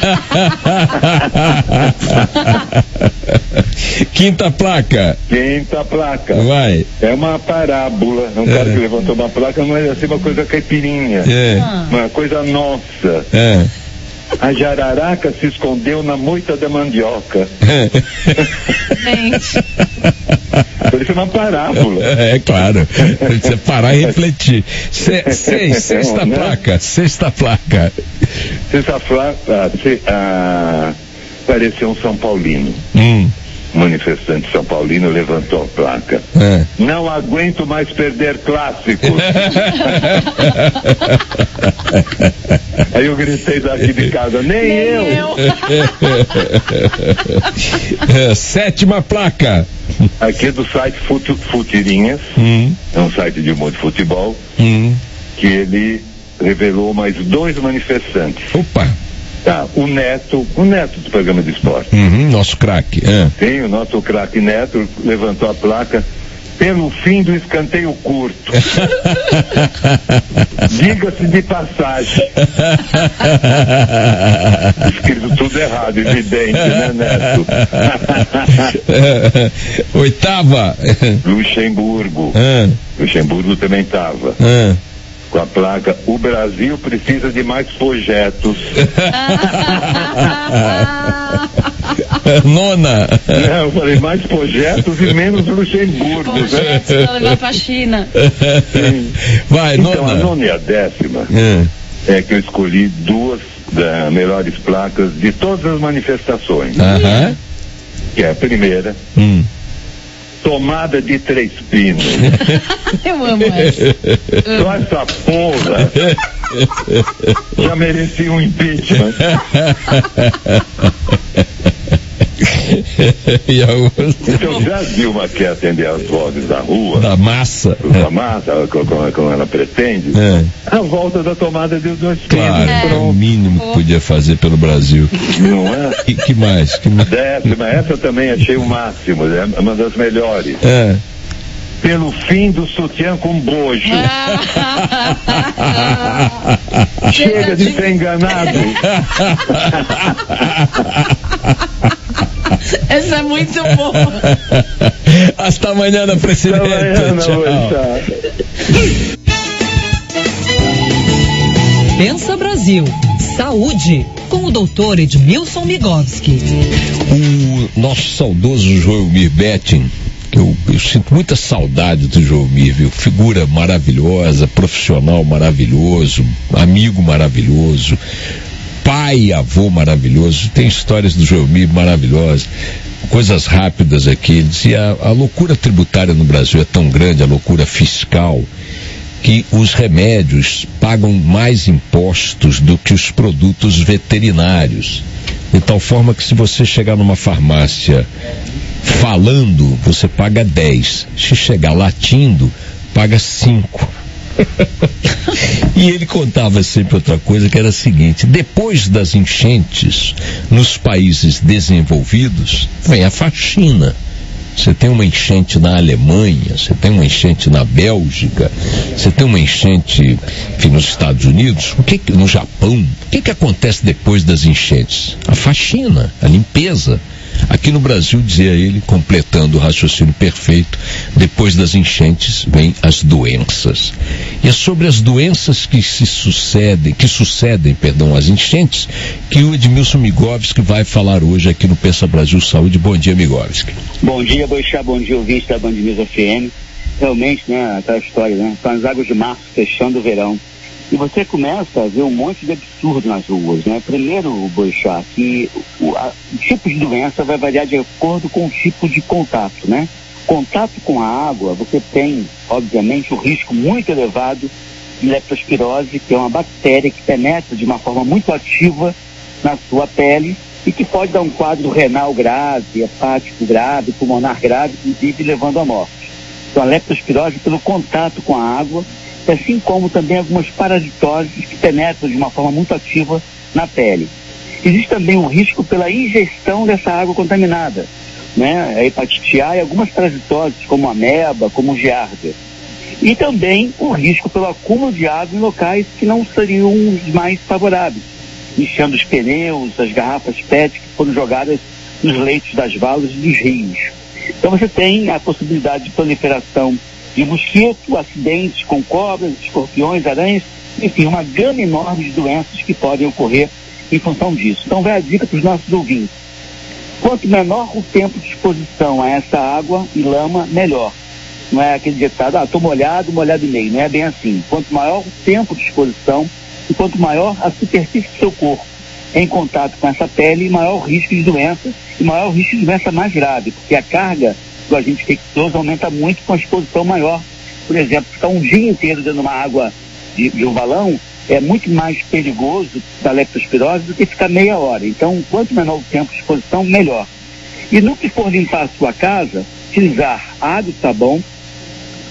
Quinta placa. Quinta placa. Vai. É uma parábola. Um cara que levantou uma placa, mas é assim uma coisa caipirinha. É. Uma coisa nossa. É. A jararaca se escondeu na moita da mandioca. Gente. Isso é uma parábola. É, claro. Você parar e refletir. Se, seis, sexta Né? placa. Sexta placa. Sexta placa, ah, se- ah, um São Paulino. Hum. Um manifestante São Paulino levantou a placa. É. Não aguento mais perder clássicos. Aí eu gritei daqui de casa, nem, eu. É, Sétima placa. Aqui é do site Futu, Futirinhas, Hum. é um site de humor de futebol, Hum. que ele revelou mais dois manifestantes. Opa. Tá, o Neto, o Neto do programa de esporte. Uhum, nosso craque. É. Sim, o nosso craque Neto levantou a placa pelo fim do escanteio curto. Diga-se de passagem. Escrito tudo errado, evidente, né, Neto? Oitava. Luxemburgo. Ah, Luxemburgo também estava. ah. Com a placa, o Brasil precisa de mais projetos. Nona. Não, eu falei, mais projetos e menos Luxemburgo. né? Projetos pra levar pra China. Vai, Então, a nona. nona e a décima É. é que eu escolhi duas das melhores placas de todas as manifestações. Aham. Que é a primeira, Hum. tomada de três pinos. Eu amo essa. Só essa porra já merecia um impeachment. e a outra? Então já Dilma quer atender as vozes da rua, Da massa. da massa, como, como ela pretende, É. a volta da tomada de dois pinos. Claro, é o Pronto. mínimo que podia fazer pelo Brasil. Não é? E que mais? Que mais? Décima, essa eu também achei o máximo, é uma das melhores. É. Pelo fim do sutiã com bojo. Chega de ser enganado. Essa é muito boa. Hasta amanhã, presidente. Amanhã, Tchau. Pensa Brasil. Saúde. Com o doutor Edmilson Migovski. O nosso saudoso Joelmir Betting, eu, eu sinto muita saudade do Joelmir, viu? Figura maravilhosa, profissional maravilhoso, amigo maravilhoso, pai e avô maravilhoso. Tem histórias do Joelmir maravilhosas. Coisas rápidas aqui. Dizia: a, a loucura tributária no Brasil é tão grande, a loucura fiscal, que os remédios pagam mais impostos do que os produtos veterinários. De tal forma que se você chegar numa farmácia falando, você paga 10. Se chegar latindo, paga 5. E ele contava sempre outra coisa que era a seguinte: depois das enchentes nos países desenvolvidos, vem a faxina. Você tem uma enchente na Alemanha, você tem uma enchente na Bélgica, você tem uma enchente enfim, nos Estados Unidos, o que, no Japão. O que, que acontece depois das enchentes? A faxina, a limpeza. Aqui no Brasil, dizia ele, completando o raciocínio perfeito, depois das enchentes vem as doenças. E é sobre as doenças que se sucedem, que sucedem, perdão, as enchentes, que o Edmilson Migovski vai falar hoje aqui no Pensa Brasil Saúde. Bom dia, Migovski. Bom dia, Boixá, bom dia, ouvinte da Band News FM. Realmente, né, aquela história, né? São as águas de março fechando o verão. E você começa a ver um monte de absurdo nas ruas, né? Primeiro, Boixá, que o, a- o tipo de doença vai variar de acordo com o tipo de contato, né? Contato com a água, você tem, obviamente, o risco muito elevado de leptospirose, que é uma bactéria que penetra de uma forma muito ativa na sua pele e que pode dar um quadro renal grave, hepático grave, pulmonar grave, inclusive levando à morte. Então, a leptospirose pelo contato com a água, assim como também algumas parasitoses que penetram de uma forma muito ativa na pele. Existe também o risco pela ingestão dessa água contaminada. né, a hepatite A e algumas parasitoses, como a ameba, como giardia. E também o risco pelo acúmulo de água em locais que não seriam os mais favoráveis, enchendo os pneus, as garrafas PET que foram jogadas nos leitos das valas e dos rios. Então você tem a possibilidade de proliferação de mosquito, acidentes com cobras, escorpiões, aranhas, enfim, uma gama enorme de doenças que podem ocorrer em função disso. Então vai a dica para os nossos ouvintes. Quanto menor o tempo de exposição a essa água e lama, melhor. Não é aquele ditado, ah, estou molhado, molhado e meio. Não é bem assim. Quanto maior o tempo de exposição e quanto maior a superfície do seu corpo em contato com essa pele, maior o risco de doença e maior o risco de doença mais grave, porque a carga do agente infeccioso aumenta muito com a exposição maior. Por exemplo, ficar um dia inteiro dentro de uma água de, de um balão é muito mais perigoso da leptospirose do que ficar meia hora. Então, quanto menor o tempo de exposição, melhor. E no que for limpar a sua casa, utilizar água e sabão,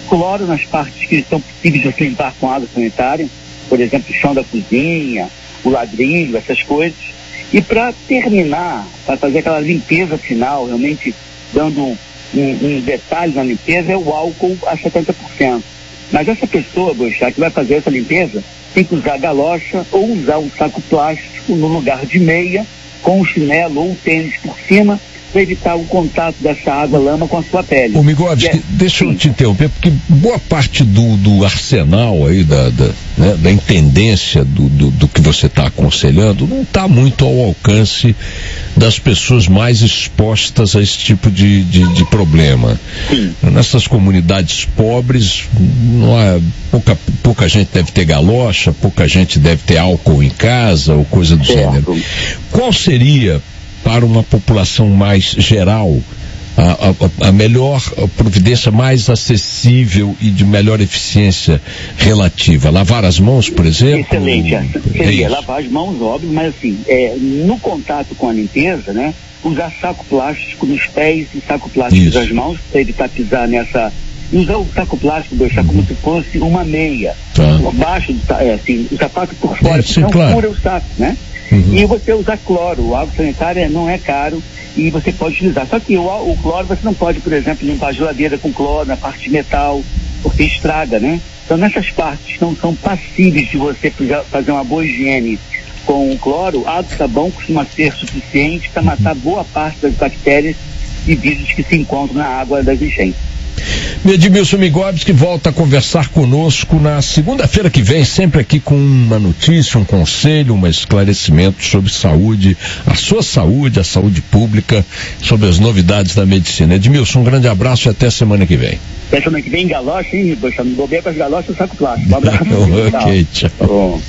cloro nas partes que são possíveis de limpar com água sanitária, por exemplo, o chão da cozinha, o ladrilho, essas coisas. E para terminar, para fazer aquela limpeza final, realmente dando um, um, detalhe na limpeza, é o álcool a 70%. Mas essa pessoa, Boixá, que vai fazer essa limpeza, tem que usar galocha ou usar um saco plástico no lugar de meia, com um chinelo ou um tênis por cima, para evitar o contato dessa água lama com a sua pele. Ô Migovski, é, deixa sim. eu te interromper, porque boa parte do, do arsenal aí, da, da, né, da intendência do, do, do que você está aconselhando, não está muito ao alcance das pessoas mais expostas a esse tipo de, de, de problema. Sim. Nessas comunidades pobres, não há, pouca, pouca gente deve ter galocha, pouca gente deve ter álcool em casa ou coisa do certo. gênero. Qual seria para uma população mais geral, a, a, a, melhor providência mais acessível e de melhor eficiência relativa? Lavar as mãos, por exemplo? Excelente. Seria é lavar as mãos, óbvio, mas assim, é, no contato com a limpeza, né? Usar saco plástico nos pés e saco plástico isso. nas mãos, para evitar pisar nessa. Usar o saco plástico, deixar uhum. como se fosse uma meia. Tá. Abaixo do é, assim, o sapato por fora, é, sim, não claro. fura o saco, né? Uhum. E você usar cloro, o água sanitária não é caro e você pode utilizar. Só que o, o cloro você não pode, por exemplo, limpar a geladeira com cloro na parte de metal, porque estraga, né? Então nessas partes que não são passíveis de você fazer uma boa higiene com o cloro, água e sabão costuma ser suficiente para matar boa parte das bactérias e vírus que se encontram na água das enchentes. Edmilson que volta a conversar conosco na segunda-feira que vem, sempre aqui com uma notícia, um conselho, um esclarecimento sobre saúde, a sua saúde, a saúde pública, sobre as novidades da medicina. Edmilson, um grande abraço e até semana que vem. Até semana que vem, galocha, hein, Poxa, não bobeia com as galochas, saco plástico. Um abraço. ok, tchau. tchau.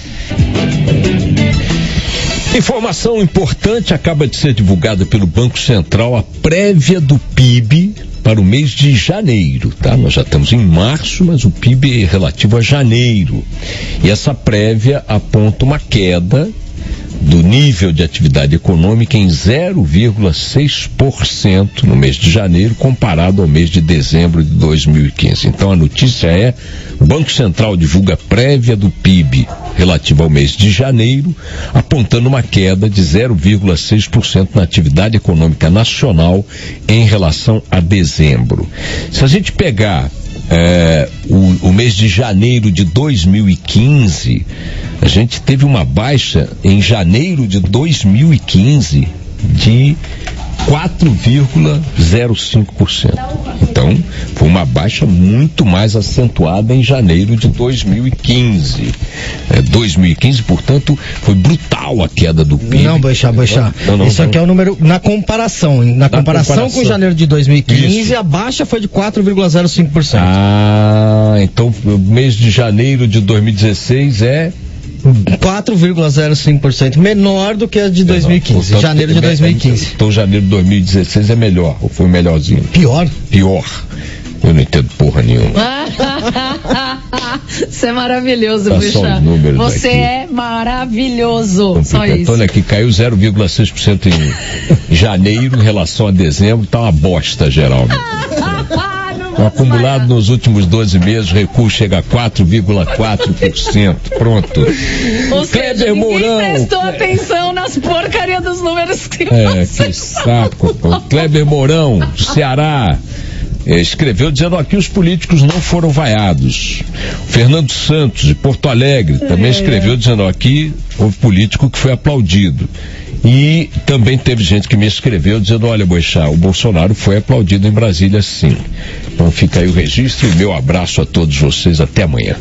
Informação importante acaba de ser divulgada pelo Banco Central, a prévia do PIB para o mês de janeiro, tá? Nós já estamos em março, mas o PIB é relativo a janeiro. E essa prévia aponta uma queda do nível de atividade econômica em 0,6% no mês de janeiro, comparado ao mês de dezembro de 2015. Então a notícia é: o Banco Central divulga prévia do PIB relativo ao mês de janeiro, apontando uma queda de 0,6% na atividade econômica nacional em relação a dezembro. Se a gente pegar é, o, o, mês de janeiro de 2015, a gente teve uma baixa em janeiro de 2015 de 4,05%. Então, foi uma baixa muito mais acentuada em janeiro de 2015. É, 2015, portanto, foi brutal a queda do PIB. Não, baixar, baixar. Isso aqui é o número na comparação. Na, na comparação, comparação, com janeiro de 2015, Isso. a baixa foi de 4,05%. Ah, então o mês de janeiro de 2016 é 4,05% menor do que a de 2015, Portanto, janeiro de 2015. Então janeiro de 2016 é melhor, ou foi melhorzinho? Pior? Pior. Eu não entendo porra nenhuma. Você é maravilhoso, tá. Você aqui. é maravilhoso. Então, só isso. Olha aqui, caiu 0,6% em janeiro em relação a dezembro. Tá uma bosta geral. O acumulado nos últimos 12 meses, o recuo chega a 4,4%. Pronto. Ou seja, Kleber Mourão. prestou atenção nas porcaria dos números que É, que saco. pô. Kleber Mourão, Ceará. eh, Escreveu dizendo aqui os políticos não foram vaiados. Fernando Santos, de Porto Alegre, também escreveu dizendo aqui houve político que foi aplaudido. E também teve gente que me escreveu dizendo: olha, Boixá, o Bolsonaro foi aplaudido em Brasília sim. Então fica aí o registro e meu abraço a todos vocês. Até amanhã.